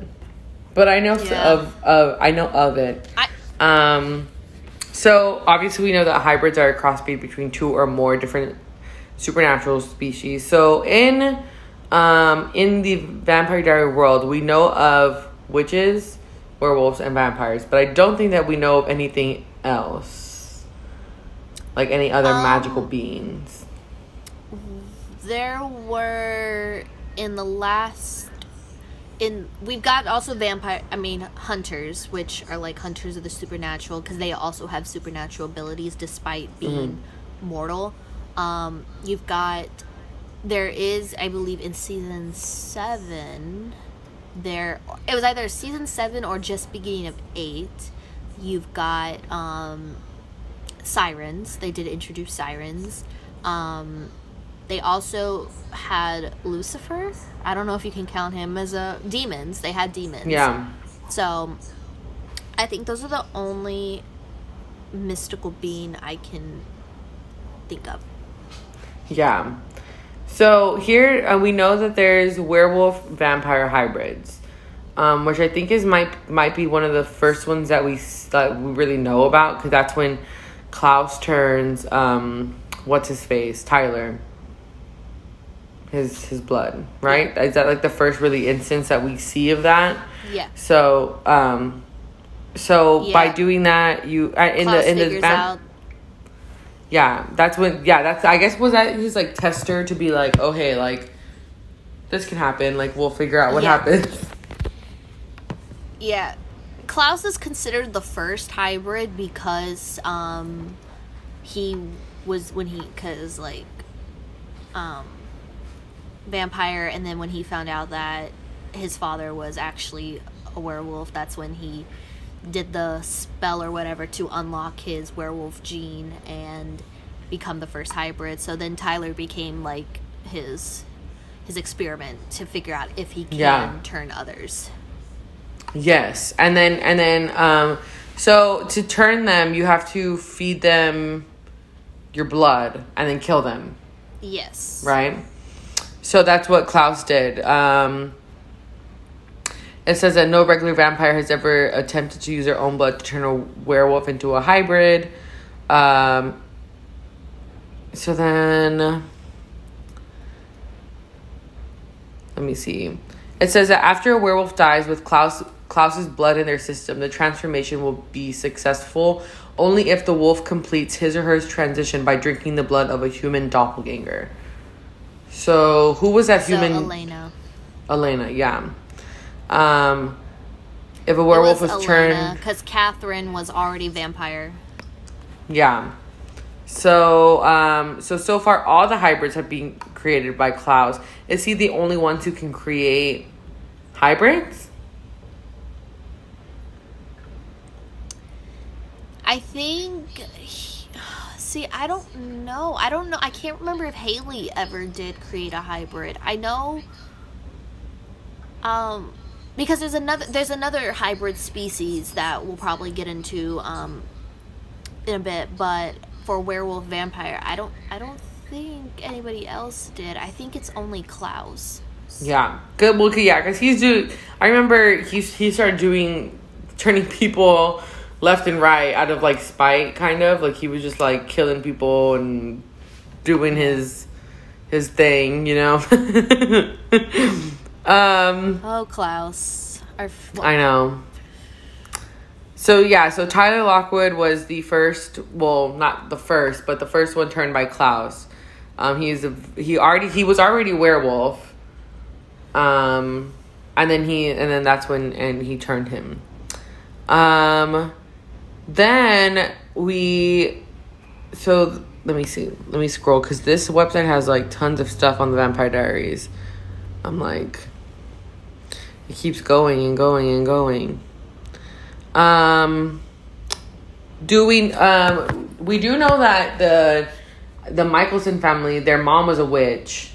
But I know Yeah. of of I know of it. I Um, so obviously we know that hybrids are a crossbreed between two or more different supernatural species. So in um in the Vampire Diary world, we know of witches, werewolves, and vampires, but I don't think that we know of anything else, like any other Um, magical beings. there were in the last in we've got also vampire i mean hunters which are like hunters of the supernatural because they also have supernatural abilities despite being mortal um you've got there is i believe in season seven there it was either season seven or just beginning of eight you've got um sirens they did introduce sirens um they also had Lucifer. I don't know if you can count him as a demons. They had demons. Yeah. So I think those are the only mystical being I can think of. Yeah. So here uh, we know that there's werewolf vampire hybrids, um, which I think is might might be one of the first ones that we that we really know about because that's when Klaus turns um, what's his face Tyler. His his blood right is that like the first really instance that we see of that Yeah. so um so by doing that you uh, in Klaus the in the out yeah, that's when. Yeah, that's. I guess was that his like tester to be like, oh hey, like this can happen. Like we'll figure out what Yeah. happens. [LAUGHS] Yeah. Klaus is considered the first hybrid because um he was when he cuz like um vampire and then when he found out that his father was actually a werewolf that's when he did the spell or whatever to unlock his werewolf gene and become the first hybrid so then Tyler became like his his experiment to figure out if he can Yeah. turn others Yes, and then and then um, so to turn them, you have to feed them your blood and then kill them, Yes. right? So that's what Klaus did. Um, it says that no regular vampire has ever attempted to use their own blood to turn a werewolf into a hybrid. Um, so then, let me see. It says that after a werewolf dies with Klaus Klaus's blood in their system, the transformation will be successful only if the wolf completes his or her transition by drinking the blood of a human doppelganger. So who was that So human? Elena. Elena, yeah. Um, if a werewolf was, turned, because Katherine was already vampire. yeah. So, um, so so far, all the hybrids have been created by Klaus. Is he the only ones who can create hybrids? I think. [SIGHS] See, I don't know. I don't know. I can't remember if Hayley ever did create a hybrid. I know. Um, because there's another there's another hybrid species that we'll probably get into um in a bit, but for werewolf vampire, I don't I don't think anybody else did. I think it's only Klaus. Yeah, good. Well, yeah, because he's do. I remember he he started doing turning people left and right out of like spite, kind of like he was just like killing people and doing his his thing, you know. [LAUGHS] um, Oh, Klaus. Our I know. So yeah, so Tyler Lockwood was the first. Well, not the first, but the first one turned by Klaus. Um, he's a, he already he was already a werewolf. Um, and then he and then that's when and he turned him. Um, then we, so let me see, let me scroll because this website has like tons of stuff on the Vampire Diaries. I'm like, it keeps going and going and going. Um, do we um we do know that the the Mikaelson family, their mom was a witch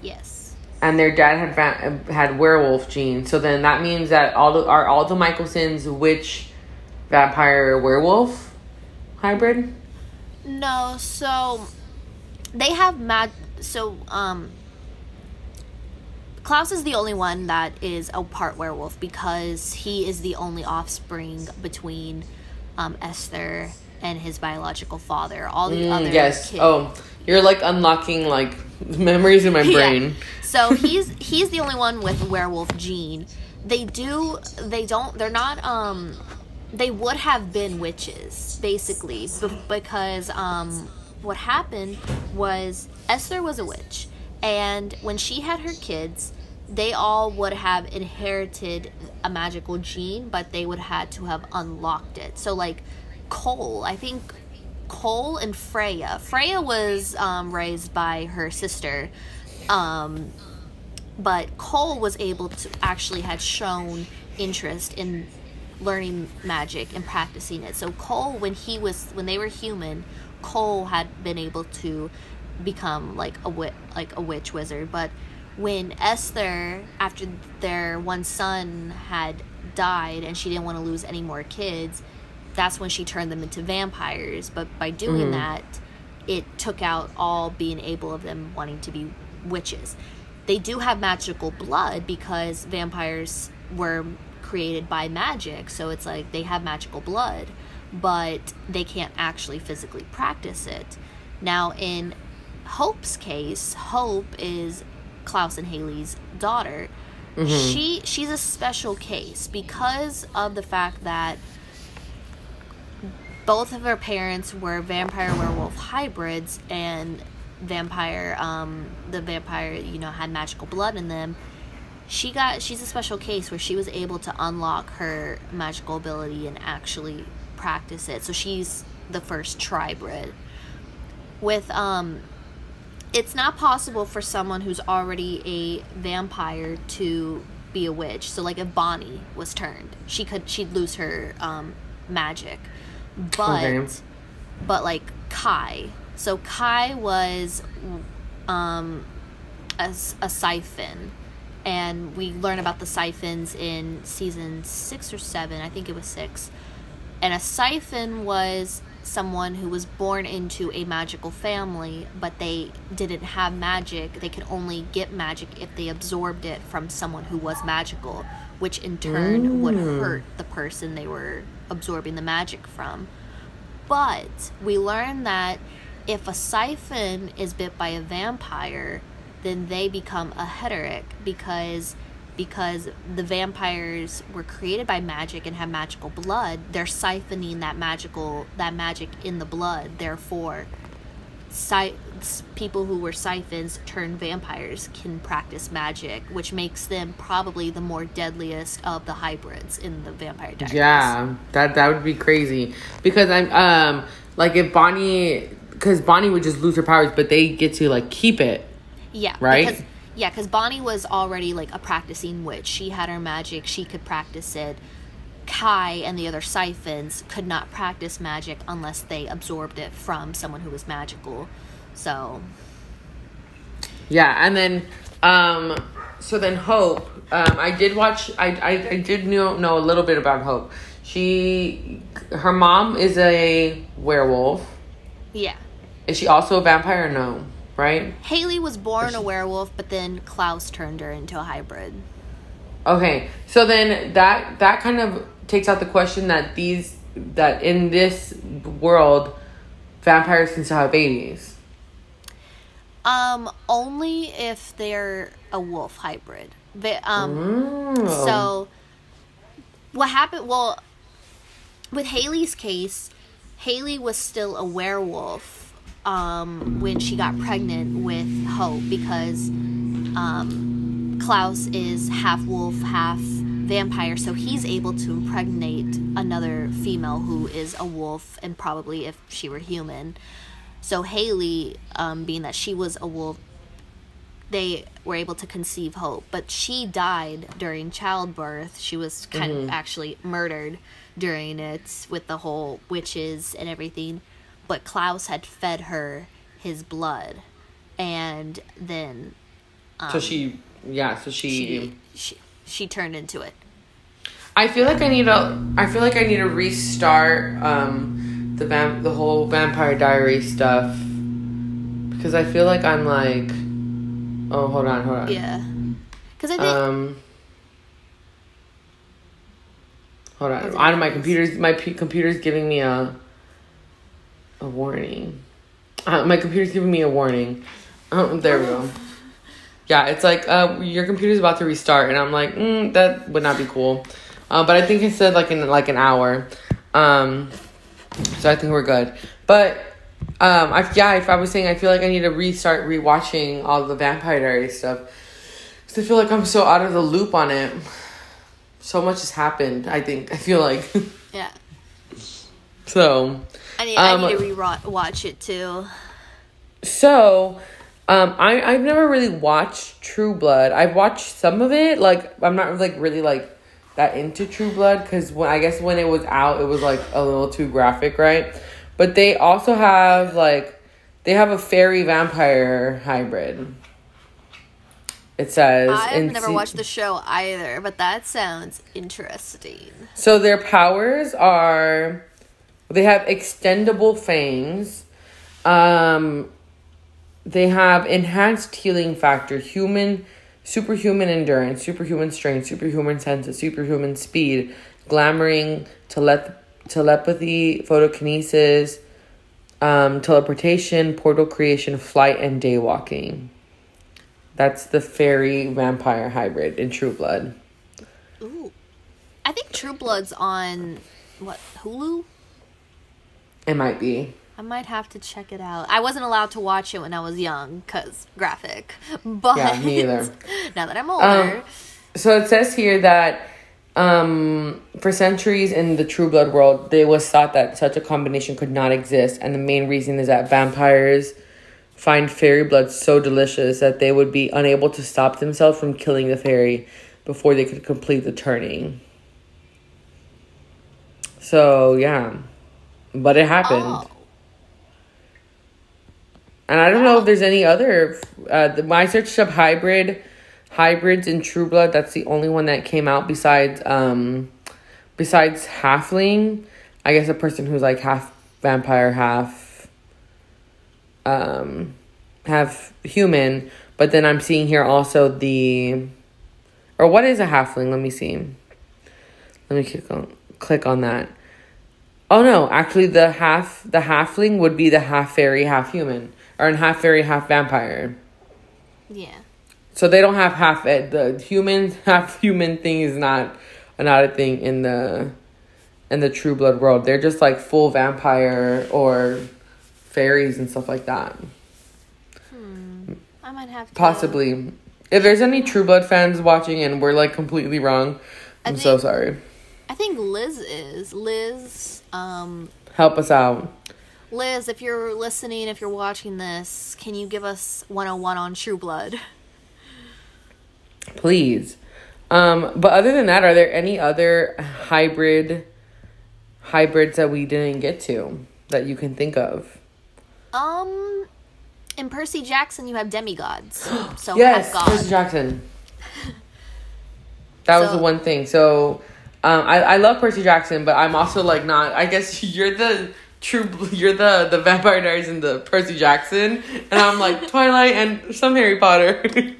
yes. and their dad had had werewolf genes. So then that means that all the are all the Mikaelsons witch vampire werewolf hybrid? No, so they have mad. So um, Klaus is the only one that is a part werewolf because he is the only offspring between um, Esther and his biological father. All the Mm, other yes. kids, Oh, you're like unlocking like [LAUGHS] memories in my [LAUGHS] Yeah. brain. So he's he's the only one with werewolf gene. They do they don't they're not um they would have been witches basically because um what happened was Esther was a witch and when she had her kids they all would have inherited a magical gene but they would had to have unlocked it. So like Kol, I think Kol and Freya. Freya was um, raised by her sister, um, but Kol was able to actually had shown interest in learning magic and practicing it. So Kol, when he was when they were human, Kol had been able to become like a wit like a witch wizard. But when Esther, after their one son had died and she didn't want to lose any more kids, that's when she turned them into vampires. But by doing mm-hmm. that, it took out all being able of them wanting to be witches. They do have magical blood because vampires were created by magic, so it's like they have magical blood, but they can't actually physically practice it. Now, in Hope's case, Hope is Klaus and Hayley's daughter. She she's a special case because of the fact that both of her parents were vampire werewolf hybrids and vampire um the vampire you know had magical blood in them she got she's a special case where she was able to unlock her magical ability and actually practice it. So she's the first tribrid. With um it's not possible for someone who's already a vampire to be a witch. So like if bonnie was turned she could she'd lose her um magic. But Okay. but like kai. So kai was um a, a siphon and we learn about the siphons in season six or seven i think it was six. And a siphon was someone who was born into a magical family but they didn't have magic. They could only get magic if they absorbed it from someone who was magical which in turn would mm. hurt the person they were absorbing the magic from. But we learn that if a siphon is bit by a vampire, then they become a heretic because because the vampires were created by magic and have magical blood, they're siphoning that magical that magic in the blood. Therefore, si- people who were siphons turned vampires can practice magic, which makes them probably the more deadliest of the hybrids in the vampire diaries. Yeah, that that would be crazy because I'm um like if Bonnie because Bonnie would just lose her powers, but they get to like keep it. Yeah. Right? Because, yeah, because Bonnie was already like a practicing witch. She had her magic. She could practice it. Kai and the other siphons could not practice magic unless they absorbed it from someone who was magical. So Yeah, and then um so then Hope, um I did watch I I, I did know know a little bit about Hope. She her mom is a werewolf. yeah. Is she also a vampire or no? Right? Hayley was born a werewolf, but then Klaus turned her into a hybrid. Okay. So then that that kind of takes out the question that these that in this world vampires can still have babies. Um, only if they're a wolf hybrid. They, um, Mm. So, what happened? Well, with Hayley's case, Hayley was still a werewolf um, when she got pregnant with Hope because um, Klaus is half wolf, half vampire, so he's able to impregnate another female who is a wolf, and probably if she were human. So Hayley, um, being that she was a wolf, they were able to conceive hope but she died during childbirth. She was kind of actually murdered during it with the whole witches and everything but klaus had fed her his blood and then so she yeah, so she, she she, she turned into it I feel like I need to. I feel like I need to restart um, the vamp, the whole Vampire Diary stuff, because I feel like I'm like. Oh, hold on, hold on. Yeah. Because I think. Um. Hold on. On my computer's my p- computer's giving me a. A warning. Uh, my computer's giving me a warning. Oh, there we go. Yeah, it's like uh, your computer's about to restart, and I'm like, mm, that would not be cool. Uh, but I think it said like in like an hour, um, so I think we're good. But um, I yeah, if I was saying, I feel like I need to restart rewatching all the Vampire Diaries stuff because I feel like I'm so out of the loop on it. So much has happened. I think I feel like [LAUGHS] yeah. so. I need, I Um, need to re-watch it too. So, um, I I've never really watched True Blood. I've watched some of it. Like I'm not like really like that into True Blood because when I guess when it was out, it was like a little too graphic, right? But they also have like they have a fairy vampire hybrid. It says I've never se- watched the show either, but that sounds interesting. So their powers are they have extendable fangs. Um they have enhanced healing factor, human superhuman endurance, superhuman strength, superhuman senses, superhuman speed, glamoring, telep- telepathy, photokinesis, um, teleportation, portal creation, flight, and daywalking. That's the fairy vampire hybrid in True Blood. Ooh. I think True Blood's on what Hulu. It might be. I might have to check it out. I wasn't allowed to watch it when I was young because graphic. [LAUGHS] But Yeah, me either. [LAUGHS] now that I'm older, Um, so it says here that um, for centuries in the True Blood world, it was thought that such a combination could not exist, and the main reason is that vampires find fairy blood so delicious that they would be unable to stop themselves from killing the fairy before they could complete the turning. So yeah, but it happened. oh, And I don't know if there's any other. Uh, the, when I searched up hybrid, hybrids in True Blood, that's the only one that came out besides um, besides halfling. I guess a person who's like half vampire, half um, half human. But then I'm seeing here also the, or what is a halfling? Let me see. Let me click on click on that. Oh no, actually the half the halfling would be the half fairy, half human, or in half fairy, half vampire. yeah. So they don't have half it. The human [LAUGHS] half human thing is not not a thing in the in the True Blood world. They're just like full vampire or fairies and stuff like that. Hmm. I might have to Possibly. If there's any True Blood fans watching and we're like completely wrong, I'm so sorry. I think Liz is Liz. Um, Help us out. Liz, if you're listening, if you're watching this, can you give us 101 on True Blood? Please. Um, but other than that, are there any other hybrid hybrids that we didn't get to that you can think of? Um, in Percy Jackson, you have demigods. [GASPS] So yes, Percy. Jackson. That was the one thing. So, um, I I love Percy Jackson, but I'm also like not. I guess [LAUGHS] you're the true. You're the the Vampire Diaries and the Percy Jackson, and I'm like [LAUGHS] Twilight and some Harry Potter. [LAUGHS]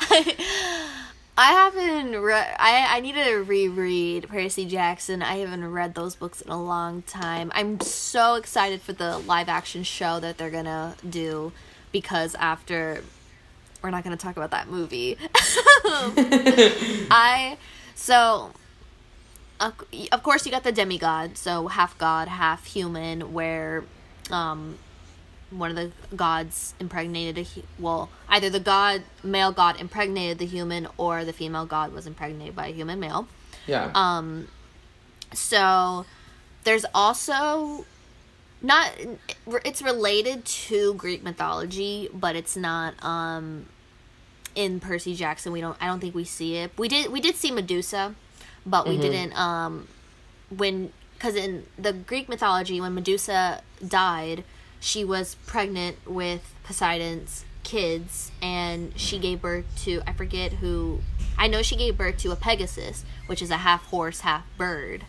I I haven't read. I I need to reread Percy Jackson. I haven't read those books in a long time. I'm so excited for the live action show that they're gonna do because after we're not gonna talk about that movie. I so of of course you got the demigod, so half god, half human, where um one of the gods impregnated a well either the god male god impregnated the human or the female god was impregnated by a human male. Yeah. um so there's also not it's related to greek mythology but it's not um in percy jackson. We don't i don't think we see it. We did we did see medusa but we didn't um when because in the greek mythology when medusa died she was pregnant with poseidon's kids and she gave birth to i forget who I know she gave birth to a Pegasus, which is a half horse, half bird.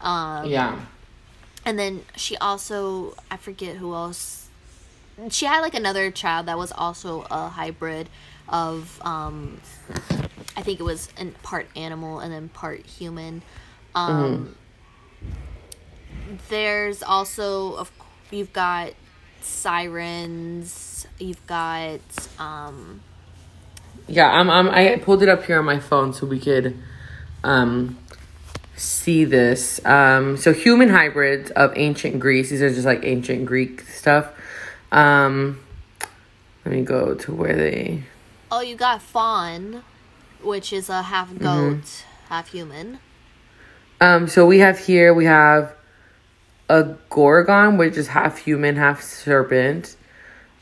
Um, Yeah. and then she also I forget who else. She had like another child that was also a hybrid of um I think it was in part animal and then part human. Um there's also of you've got sirens, you've got um Yeah, I'm, I'm I pulled it up here on my phone so we could um see this. Um so human hybrids of ancient Greece. These are just like ancient Greek stuff. Um let me go to where they oh you got faun, which is a half goat, half human. Um, so we have here we have a gorgon, which is half human, half serpent.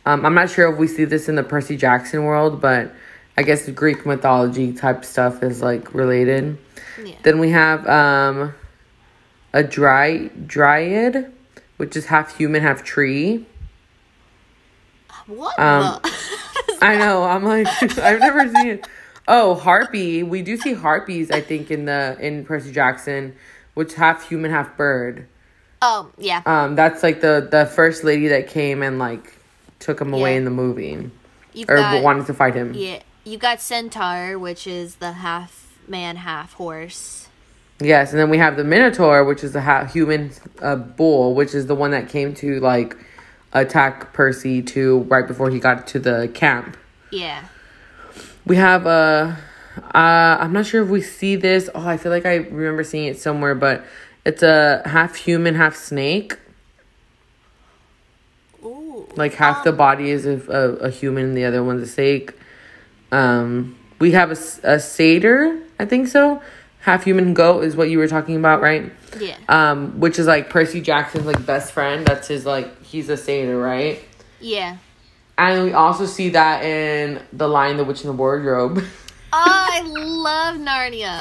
Um, I'm not sure if we see this in the Percy Jackson world, but I guess the Greek mythology type stuff is like related. Yeah. Then we have um, a dry dryad, which is half human, half tree. What Um? [LAUGHS] I know. I'm like [LAUGHS] I've never seen. Oh, harpy. We do see harpies. I think in the in Percy Jackson, which half human, half bird. oh yeah. Um, that's like the the first lady that came and like took him away in the movie, You've or got wanted to fight him. yeah. You got centaur, which is the half man, half horse. Yes, and then we have the Minotaur, which is the half human uh, bull, which is the one that came to like attack Percy to right before he got to the camp. Yeah. We have a. Uh, I'm not sure if we see this. Oh, I feel like I remember seeing it somewhere, but it's a half human, half snake. Ooh. Like half the body is a, a, a human, and the other one's a snake. Um, we have a, a satyr, I think so. Half human goat is what you were talking about, right? Yeah. Um, which is like Percy Jackson's like best friend. That's his like he's a satyr, right? Yeah. And we also see that in The Lion, the Witch, and the Wardrobe. Oh, I [LAUGHS] love Narnia.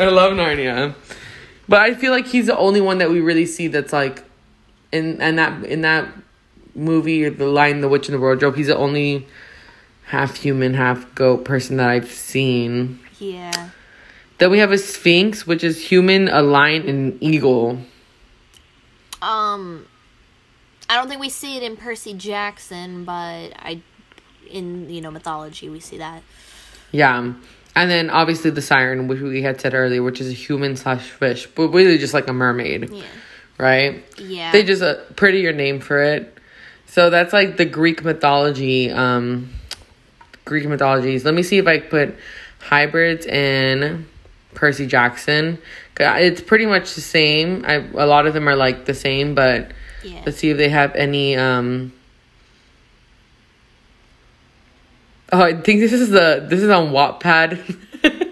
I love Narnia, but I feel like he's the only one that we really see that's like in and that in that movie, The Lion, the Witch, and the Wardrobe. He's the only half human, half goat person that I've seen. yeah. Then we have a Sphinx, which is human, a lion, and an eagle. Um, I don't think we see it in Percy Jackson, but I, in you know mythology, we see that. Yeah. And then obviously the siren, which we had said earlier, which is a human slash fish, but really just like a mermaid, Yeah. right? Yeah. They just a prettier name for it. So that's like the Greek mythology. Um, Greek mythologies. Let me see if I put hybrids in Percy Jackson. It's pretty much the same. I a lot of them are like the same, but yeah. let's see if they have any. Um, oh, I think this is the this is on Wattpad. [LAUGHS]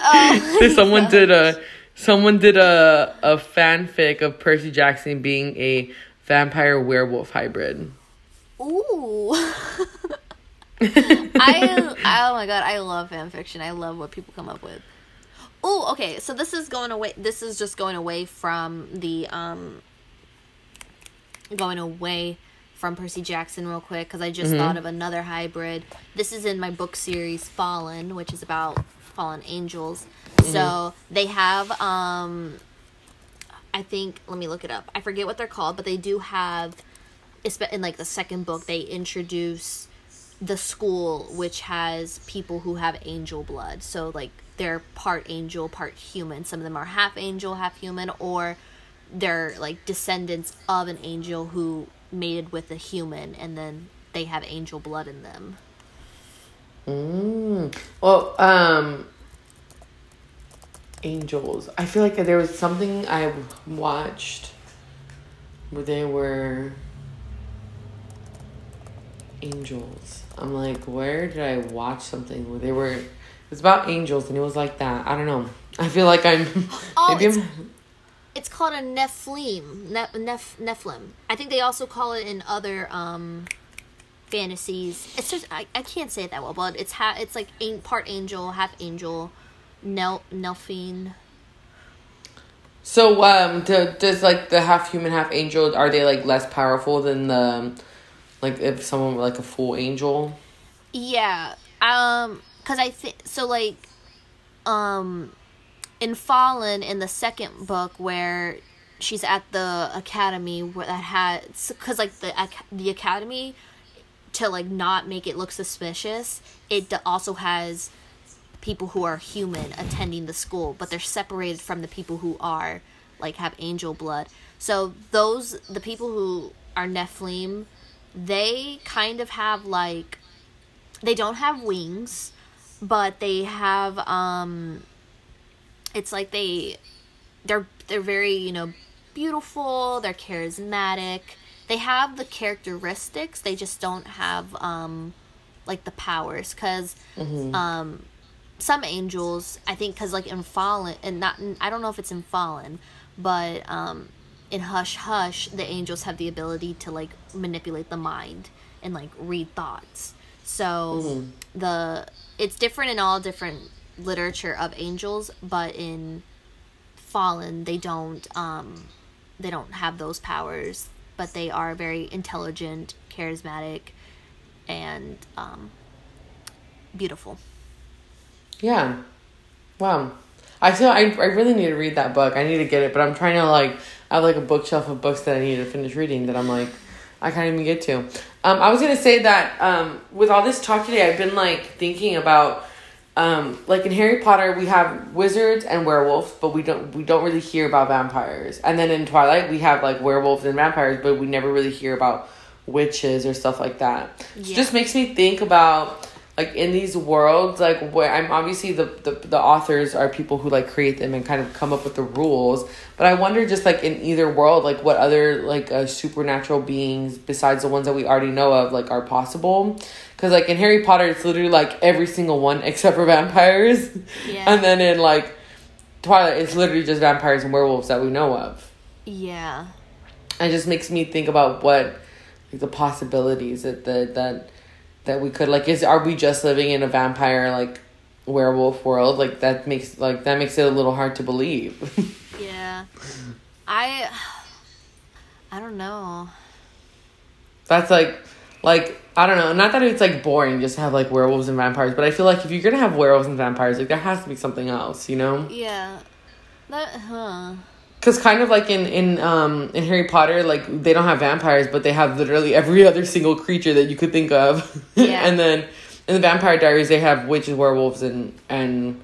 Oh, [LAUGHS] [LAUGHS] someone did a someone did a a fanfic of Percy Jackson being a vampire werewolf hybrid. Ooh. I oh my god, I love fan fiction. I love what people come up with. Oh, okay. So this is going away. This is just going away from the um. Going away from Percy Jackson real quick because I just thought of another hybrid. This is in my book series Fallen, which is about fallen angels. So they have um. I think let me look it up. I forget what they're called, but they do have in like the second book they introduce the school which has people who have angel blood so like they're part angel part human some of them are half angel half human or they're like descendants of an angel who mated with a human and then they have angel blood in them Mm. Well, um, angels. I feel like there was something I watched where they were angels. I'm like, where did I watch something where they were? It was about angels, and it was like that. I don't know. I feel like I'm. Oh, maybe I'm. It's called a nephilim ne- neph- nephilim i think they also call it in other um fantasies it's just i, I can't say it that well but it's ha- it's like part angel half angel Nel Nelphine. So, um, do, does like the half human, half angel? Are they like less powerful than the, like if someone were like a full angel? Yeah. Um cuz I think so like um in Fallen in the second book where she's at the academy where that has cuz like the the academy to like not make it look suspicious, it also has people who are human attending the school, but they're separated from the people who are like have angel blood. So those the people who are Nephilim, they kind of have like they don't have wings, but they have um it's like they they're they're very, you know, beautiful, they're charismatic. They have the characteristics, they just don't have um like the powers cuz mm-hmm. um some angels, I think cuz like in Fallen and not I don't know if it's in Fallen, but um in Hush Hush, the angels have the ability to like manipulate the mind and like read thoughts. So mm-hmm. the it's different in all different literature of angels, but in Fallen they don't um they don't have those powers, but they are very intelligent, charismatic, and um beautiful. Yeah. Wow. I feel I, I really need to read that book. I need to get it, but I'm trying to like I have like a bookshelf of books that I need to finish reading that I'm like I can't even get to. Um, I was gonna say that um, with all this talk today, I've been like thinking about um, like in Harry Potter, we have wizards and werewolves, but we don't we don't really hear about vampires. And then in Twilight, we have like werewolves and vampires, but we never really hear about witches or stuff like that. Yeah. So it just makes me think about like in these worlds like where i'm obviously the, the the authors are people who like create them and kind of come up with the rules but i wonder just like in either world like what other like uh, supernatural beings besides the ones that we already know of like are possible because like in harry potter it's literally like every single one except for vampires. Yeah. and then in like twilight it's literally just vampires and werewolves that we know of. Yeah. It just makes me think about what like the possibilities that the that that we could like is are we just living in a vampire like werewolf world? Like that makes like that makes it a little hard to believe. [LAUGHS] Yeah. I i don't know. That's like like i don't know not that it's like boring just to have like werewolves and vampires but i feel like if you're gonna have werewolves and vampires like there has to be something else you know yeah that huh because kind of like in in um in Harry Potter, like they don't have vampires, but they have literally every other single creature that you could think of. [LAUGHS] Yeah. and then in the Vampire Diaries, they have witches, werewolves, and and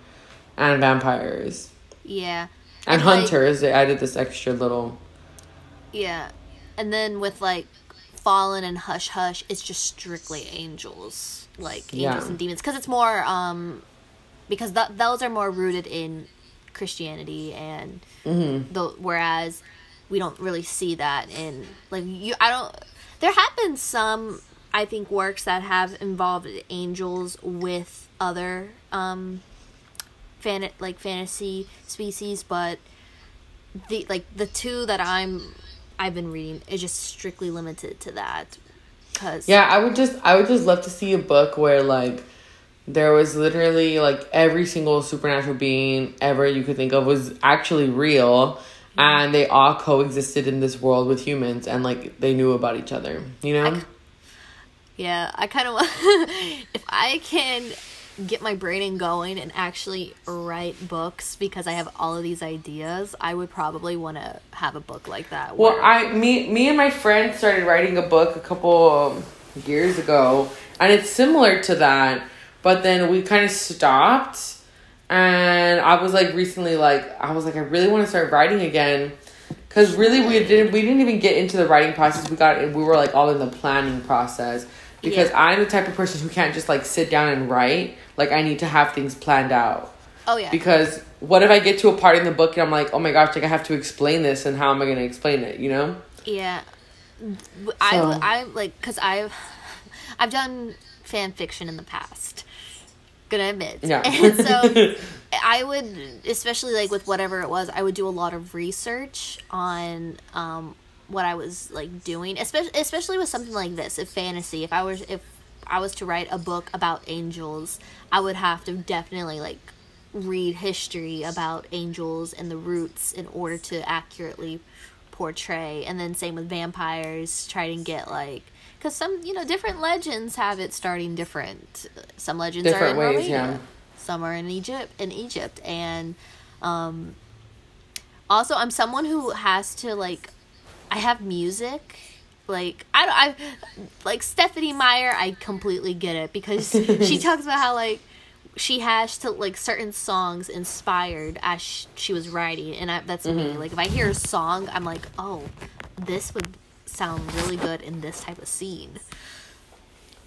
and vampires. Yeah. And, and hunters. Like, they added this extra little. Yeah, and then with like Fallen and Hush Hush, it's just strictly angels, like angels yeah. and demons, because it's more um, because th- those are more rooted in Christianity and mm-hmm. the whereas we don't really see that in like you I don't there have been some I think works that have involved angels with other um fan like fantasy species but the like the two that I'm I've been reading is just strictly limited to that cuz Yeah, I would just I would just love to see a book where like there was literally like every single supernatural being ever you could think of was actually real and they all coexisted in this world with humans and like they knew about each other you know? I, yeah i kind of [LAUGHS] if i can get my brain in going and actually write books because i have all of these ideas i would probably want to have a book like that well i me me and my friend started writing a book a couple um, years ago and it's similar to that but then we kind of stopped. And I was like recently like I was like I really want to start writing again. Cause really we didn't we didn't even get into the writing process. We got we were like all in the planning process. Because yeah. I'm the type of person who can't just like sit down and write. Like I need to have things planned out. Oh yeah. Because what if I get to a part in the book and I'm like, oh my gosh, like I have to explain this and how am I gonna explain it? You know? Yeah. I so. I like because I've [LAUGHS] I've done fan fiction in the past gonna admit. Yeah. [LAUGHS] And so I would, especially like with whatever it was, I would do a lot of research on um, what I was like doing, especially especially with something like this, if fantasy. If I was if I was to write a book about angels, I would have to definitely like read history about angels and the roots in order to accurately portray. And then same with vampires, try and get like because some you know different legends have it starting different. Some legends different are in ways, Romania. yeah. summer in Egypt in Egypt and um also I'm someone who has to like I have music like I don't I like Stephenie Meyer I completely get it because she [LAUGHS] talks about how like she has to like certain songs inspired as sh- she was writing and I, that's mm-hmm. me like if i hear a song i'm like oh this would sound really good in this type of scene.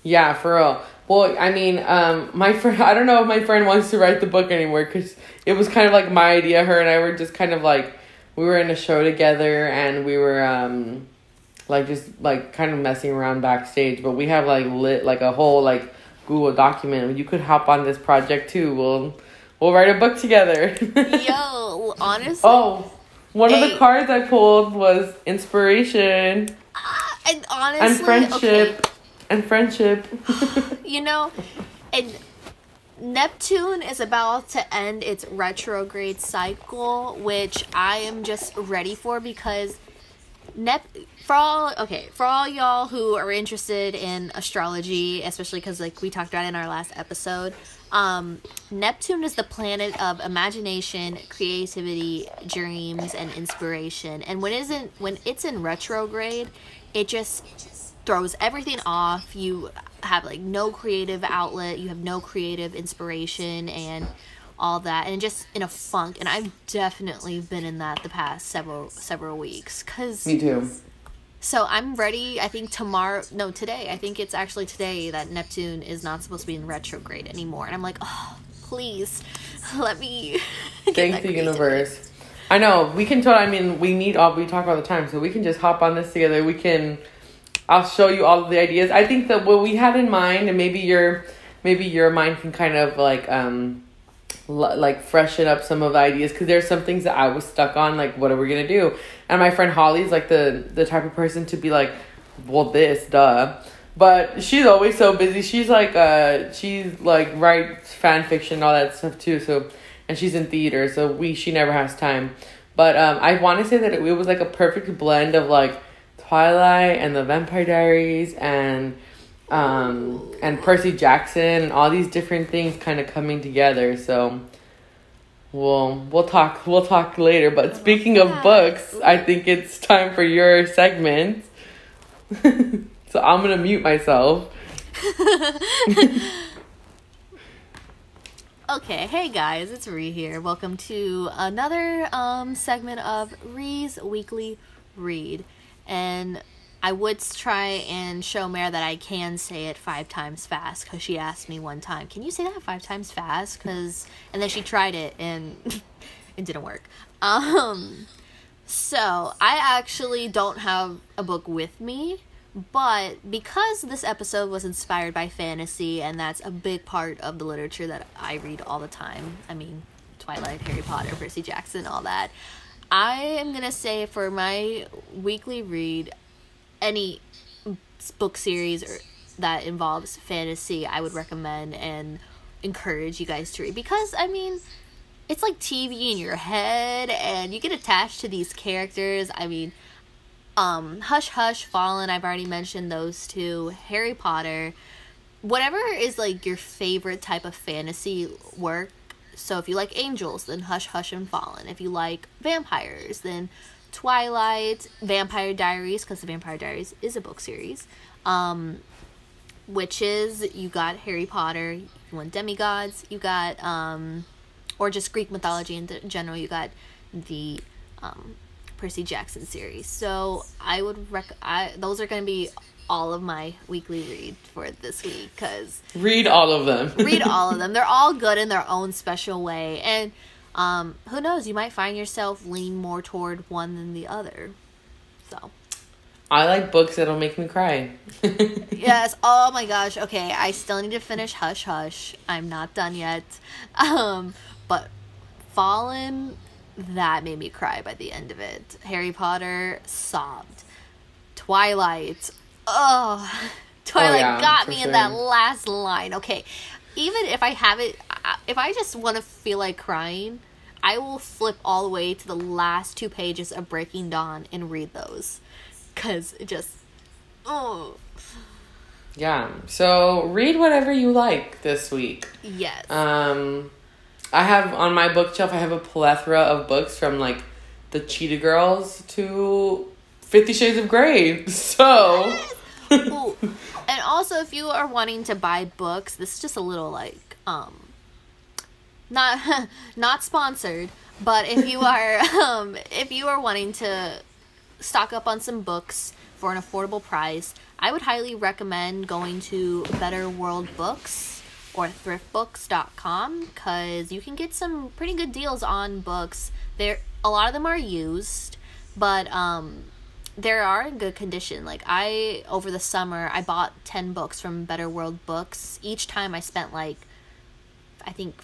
Yeah for real. Well i mean um my friend [LAUGHS] i don't know if my friend wants to write the book anymore because it was kind of like my idea. Her and i were just kind of like we were in a show together and we were um like just like kind of messing around backstage but we have like lit like a whole like Google document. You could hop on this project too. We'll we'll write a book together. [LAUGHS] Yo, honestly. Oh, one of the cards I pulled was inspiration. Uh, and honestly, and friendship. Okay. And friendship. [LAUGHS] you know, and Neptune is about to end its retrograde cycle, which I am just ready for because Nep for all okay for all y'all who are interested in astrology especially because like we talked about in our last episode um, neptune is the planet of imagination creativity dreams and inspiration. And when isn't when it's in retrograde it just throws everything off. You have like no creative outlet. You have no creative inspiration. And all that and just in a funk and i've definitely been in that the past several several weeks because me too so I'm ready. I think tomorrow, no, today. I think it's actually today that Neptune is not supposed to be in retrograde anymore. And I'm like, oh, please, let me. [LAUGHS] Thank the universe. I know we can tell. I mean, we need all we talk all the time, so we can just hop on this together. We can. I'll show you all of the ideas. I think that what we had in mind, and maybe your, maybe your mind can kind of like um like freshen up some of the ideas because there's some things that I was stuck on like what are we gonna do? And my friend Holly's like the the type of person to be like well this duh. But she's always so busy. She's like uh she's like writes fan fiction all that stuff too so and she's in theater so we she never has time. But um I want to say that it, it was like a perfect blend of like Twilight and the Vampire Diaries and um, and Percy Jackson and all these different things kind of coming together. So we'll we'll talk we'll talk later. But speaking of books, I think it's time for your segment. [LAUGHS] so I'm gonna mute myself. [LAUGHS] [LAUGHS] okay, hey guys, it's Rhe here. Welcome to another um, segment of Rhe's Weekly Read. And I would try and show Mare that I can say it five times fast because she asked me one time, "Can you say that five times fast?" Because and then she tried it and [LAUGHS] it didn't work. Um, so I actually don't have a book with me, but because this episode was inspired by fantasy and that's a big part of the literature that I read all the time. I mean, Twilight, Harry Potter, Percy Jackson, all that. I am gonna say for my weekly read, any book series or that involves fantasy, I would recommend and encourage you guys to read because I mean, it's like TV in your head and you get attached to these characters. I mean, um Hush Hush, Fallen, I've already mentioned those two, Harry Potter, whatever is like your favorite type of fantasy work. So if you like angels, then Hush Hush and Fallen. If you like vampires, then Twilight, Vampire Diaries, because the Vampire Diaries is a book series. Um, witches, you got Harry Potter. You want demigods, you got, um, or just Greek mythology in general, you got the um, Percy Jackson series. So I would rec. I those are going to be all of my weekly read for this week because read all of them. read all of [LAUGHS] them. They're all good in their own special way, and um, who knows? You might find yourself leaning more toward one than the other. So. I like books that'll make me cry. [LAUGHS] yes. Oh my gosh. Okay. I still need to finish Hush Hush. I'm not done yet. Um, but Fallen, that made me cry by the end of it. Harry Potter sobbed. Twilight. [LAUGHS] Oh, Twilight oh, yeah, got me sure. in that last line. Okay. Even if I have it if I just want to feel like crying, I will flip all the way to the last two pages of Breaking Dawn and read those. Cause it just oh Yeah. So read whatever you like this week. Yes. Um, I have on my bookshelf. I have a plethora of books from like the Cheetah Girls to Fifty Shades of Grey. [LAUGHS] So. And also, if you are wanting to buy books, this is just a little like um, not [LAUGHS] not sponsored, but if you are [LAUGHS] um, if you are wanting to stock up on some books for an affordable price, I would highly recommend going to Better World Books or thriftbooks.com because you can get some pretty good deals on books. There a lot of them are used, but um there are in good condition. Like I over the summer I bought 10 books from Better World Books. Each time I spent like I think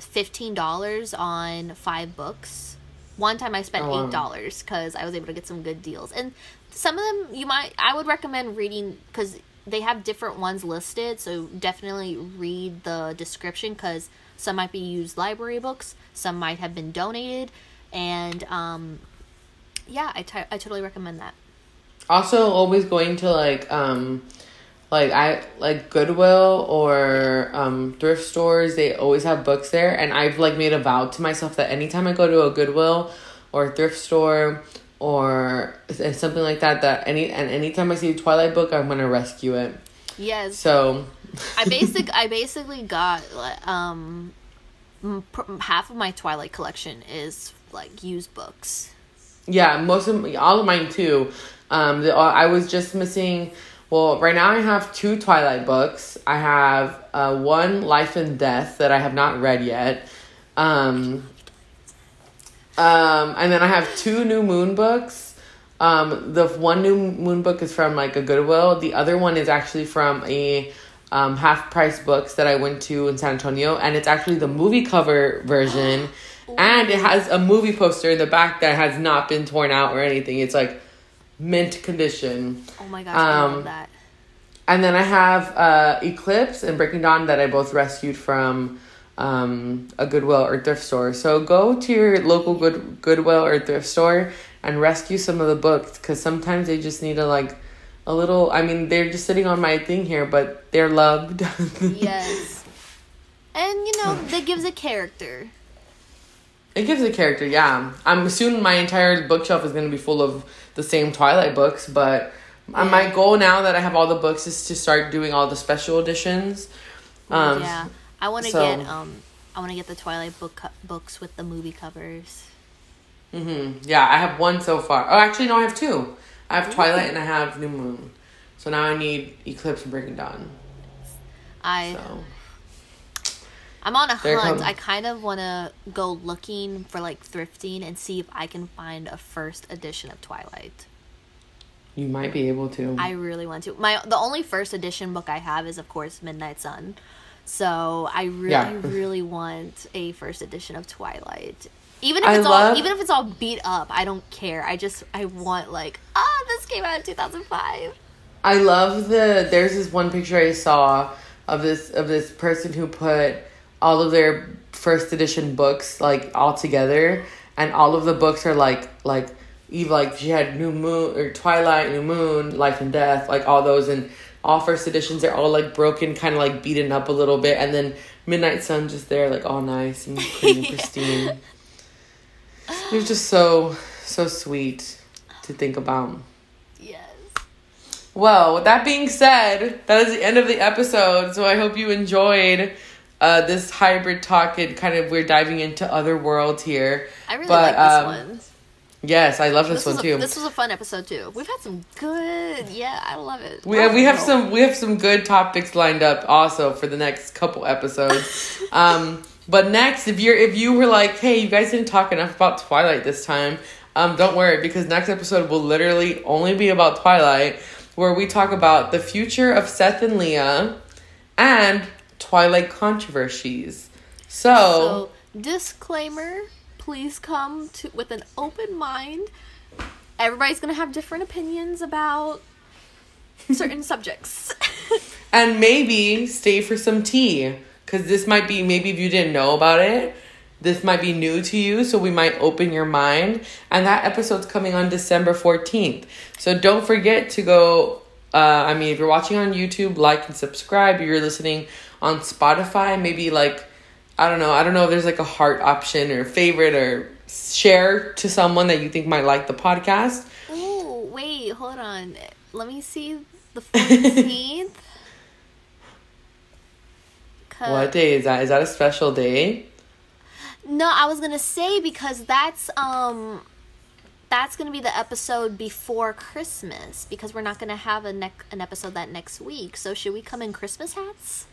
$15 on 5 books. One time I spent Oh, $8 cuz I was able to get some good deals. And some of them you might I would recommend reading cuz they have different ones listed, so definitely read the description cuz some might be used library books, some might have been donated and um yeah, I t- I totally recommend that. also always going to like um like i like goodwill or um thrift stores they always have books there and i've like made a vow to myself that anytime i go to a goodwill or a thrift store or something like that that any and anytime i see a twilight book i'm gonna rescue it Yes, so I basic [LAUGHS] I basically got um pr- half of my Twilight collection is like used books. Yeah, most of all of mine too. Um, the, I was just missing. Well, right now I have two Twilight books. I have uh, one Life and Death that I have not read yet. Um, um, and then I have two New Moon books. Um, the one New Moon book is from like a Goodwill. The other one is actually from a um, half price books that I went to in San Antonio, and it's actually the movie cover version, [GASPS] and it has a movie poster in the back that has not been torn out or anything. It's like mint condition. Oh my gosh, I Um, love that. And then I have uh, Eclipse and Breaking Dawn that I both rescued from um, a Goodwill or thrift store. So go to your local good Goodwill or thrift store and rescue some of the books because sometimes they just need a like a little. I mean, they're just sitting on my thing here, but they're loved. [LAUGHS] Yes. And you know, that gives a character. It gives a character, yeah. I'm soon my entire bookshelf is gonna be full of the same Twilight books, but uh my goal now that I have all the books is to start doing all the special editions. Um, yeah. I want to so- get um I want to get the Twilight book co- books with the movie covers. Mm-hmm. Yeah, I have one so far. Oh, actually, no, I have two. I have Twilight and I have New Moon. So now I need Eclipse and Breaking Dawn. I So I'm on a There hunt. I kind of want to go looking for like thrifting and see if I can find a first edition of Twilight. you might be able to. I really want to. My the only first edition book I have is of course Midnight Sun. So I really Yeah. [LAUGHS] really want a first edition of Twilight. Even if I it's love- all even if it's all beat up, I don't care. I just I want like, ah, this came out in 2005. I love the. There's this one picture I saw of this of this person who put all of their first edition books like all together, and all of the books are like like Eve like she had New Moon or Twilight, New Moon, Life and Death, like all those, and all first editions are all like broken, kind of like beaten up a little bit, and then Midnight Sun just there like all nice and clean and [LAUGHS] pristine. It was just so so sweet to think about. Yes. Well, with that being said, that is the end of the episode. So I hope you enjoyed uh, this hybrid talk and kind of we're diving into other worlds here. I really But, like this um, one. Yes, I love this, This one was, too. a, this was a fun episode too. We've had some good. Yeah, I love it. we have, we have some we have some good topics lined up also for the next couple episodes. [LAUGHS] um, but next, if you're if you were like, hey, you guys didn't talk enough about Twilight this time, um, don't worry because next episode will literally only be about Twilight, where we talk about the future of Seth and Leah, and Twilight controversies. So, So, disclaimer: please come to with an open mind. Everybody's gonna have different opinions about certain [LAUGHS] subjects. and maybe stay for some tea because this might be maybe if you didn't know about it this might be new to you so we might open your mind and that episode's coming on december 14th so don't forget to go Uh, I mean, if you're watching on YouTube, like and subscribe. If you're listening on Spotify, maybe like, I don't know. I don't know if there's like a heart option or favorite or share to someone that you think might like the podcast. Ooh, wait, hold on. Let me see the 14th. [LAUGHS] what day is that? Is that a special day? No, I was gonna say because that's um that's gonna be the episode before Christmas because we're not gonna have a ne- an episode that next week. So should we come in Christmas hats?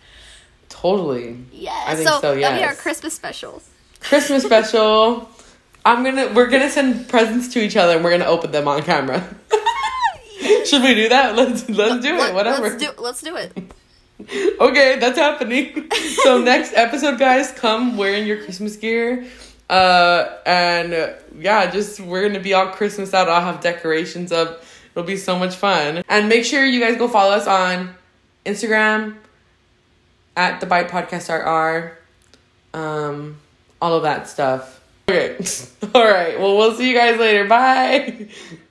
Totally. Yeah. I think so, so, that'll be our. Christmas special. Christmas special. I'm gonna we're gonna send presents to each other and we're gonna open them on camera. [LAUGHS] Should we do that? Let's let's do it. Whatever. Let's do let's do it. okay, that's happening. [LAUGHS] so next episode, guys, come wearing your Christmas gear. Uh, and yeah, just we're gonna be all Christmas out. I'll have decorations up. It'll be so much fun. And make sure you guys go follow us on Instagram at the Bite Podcast RR. Um, all of that stuff. Okay. [LAUGHS] all right. Well, we'll see you guys later. Bye. [LAUGHS]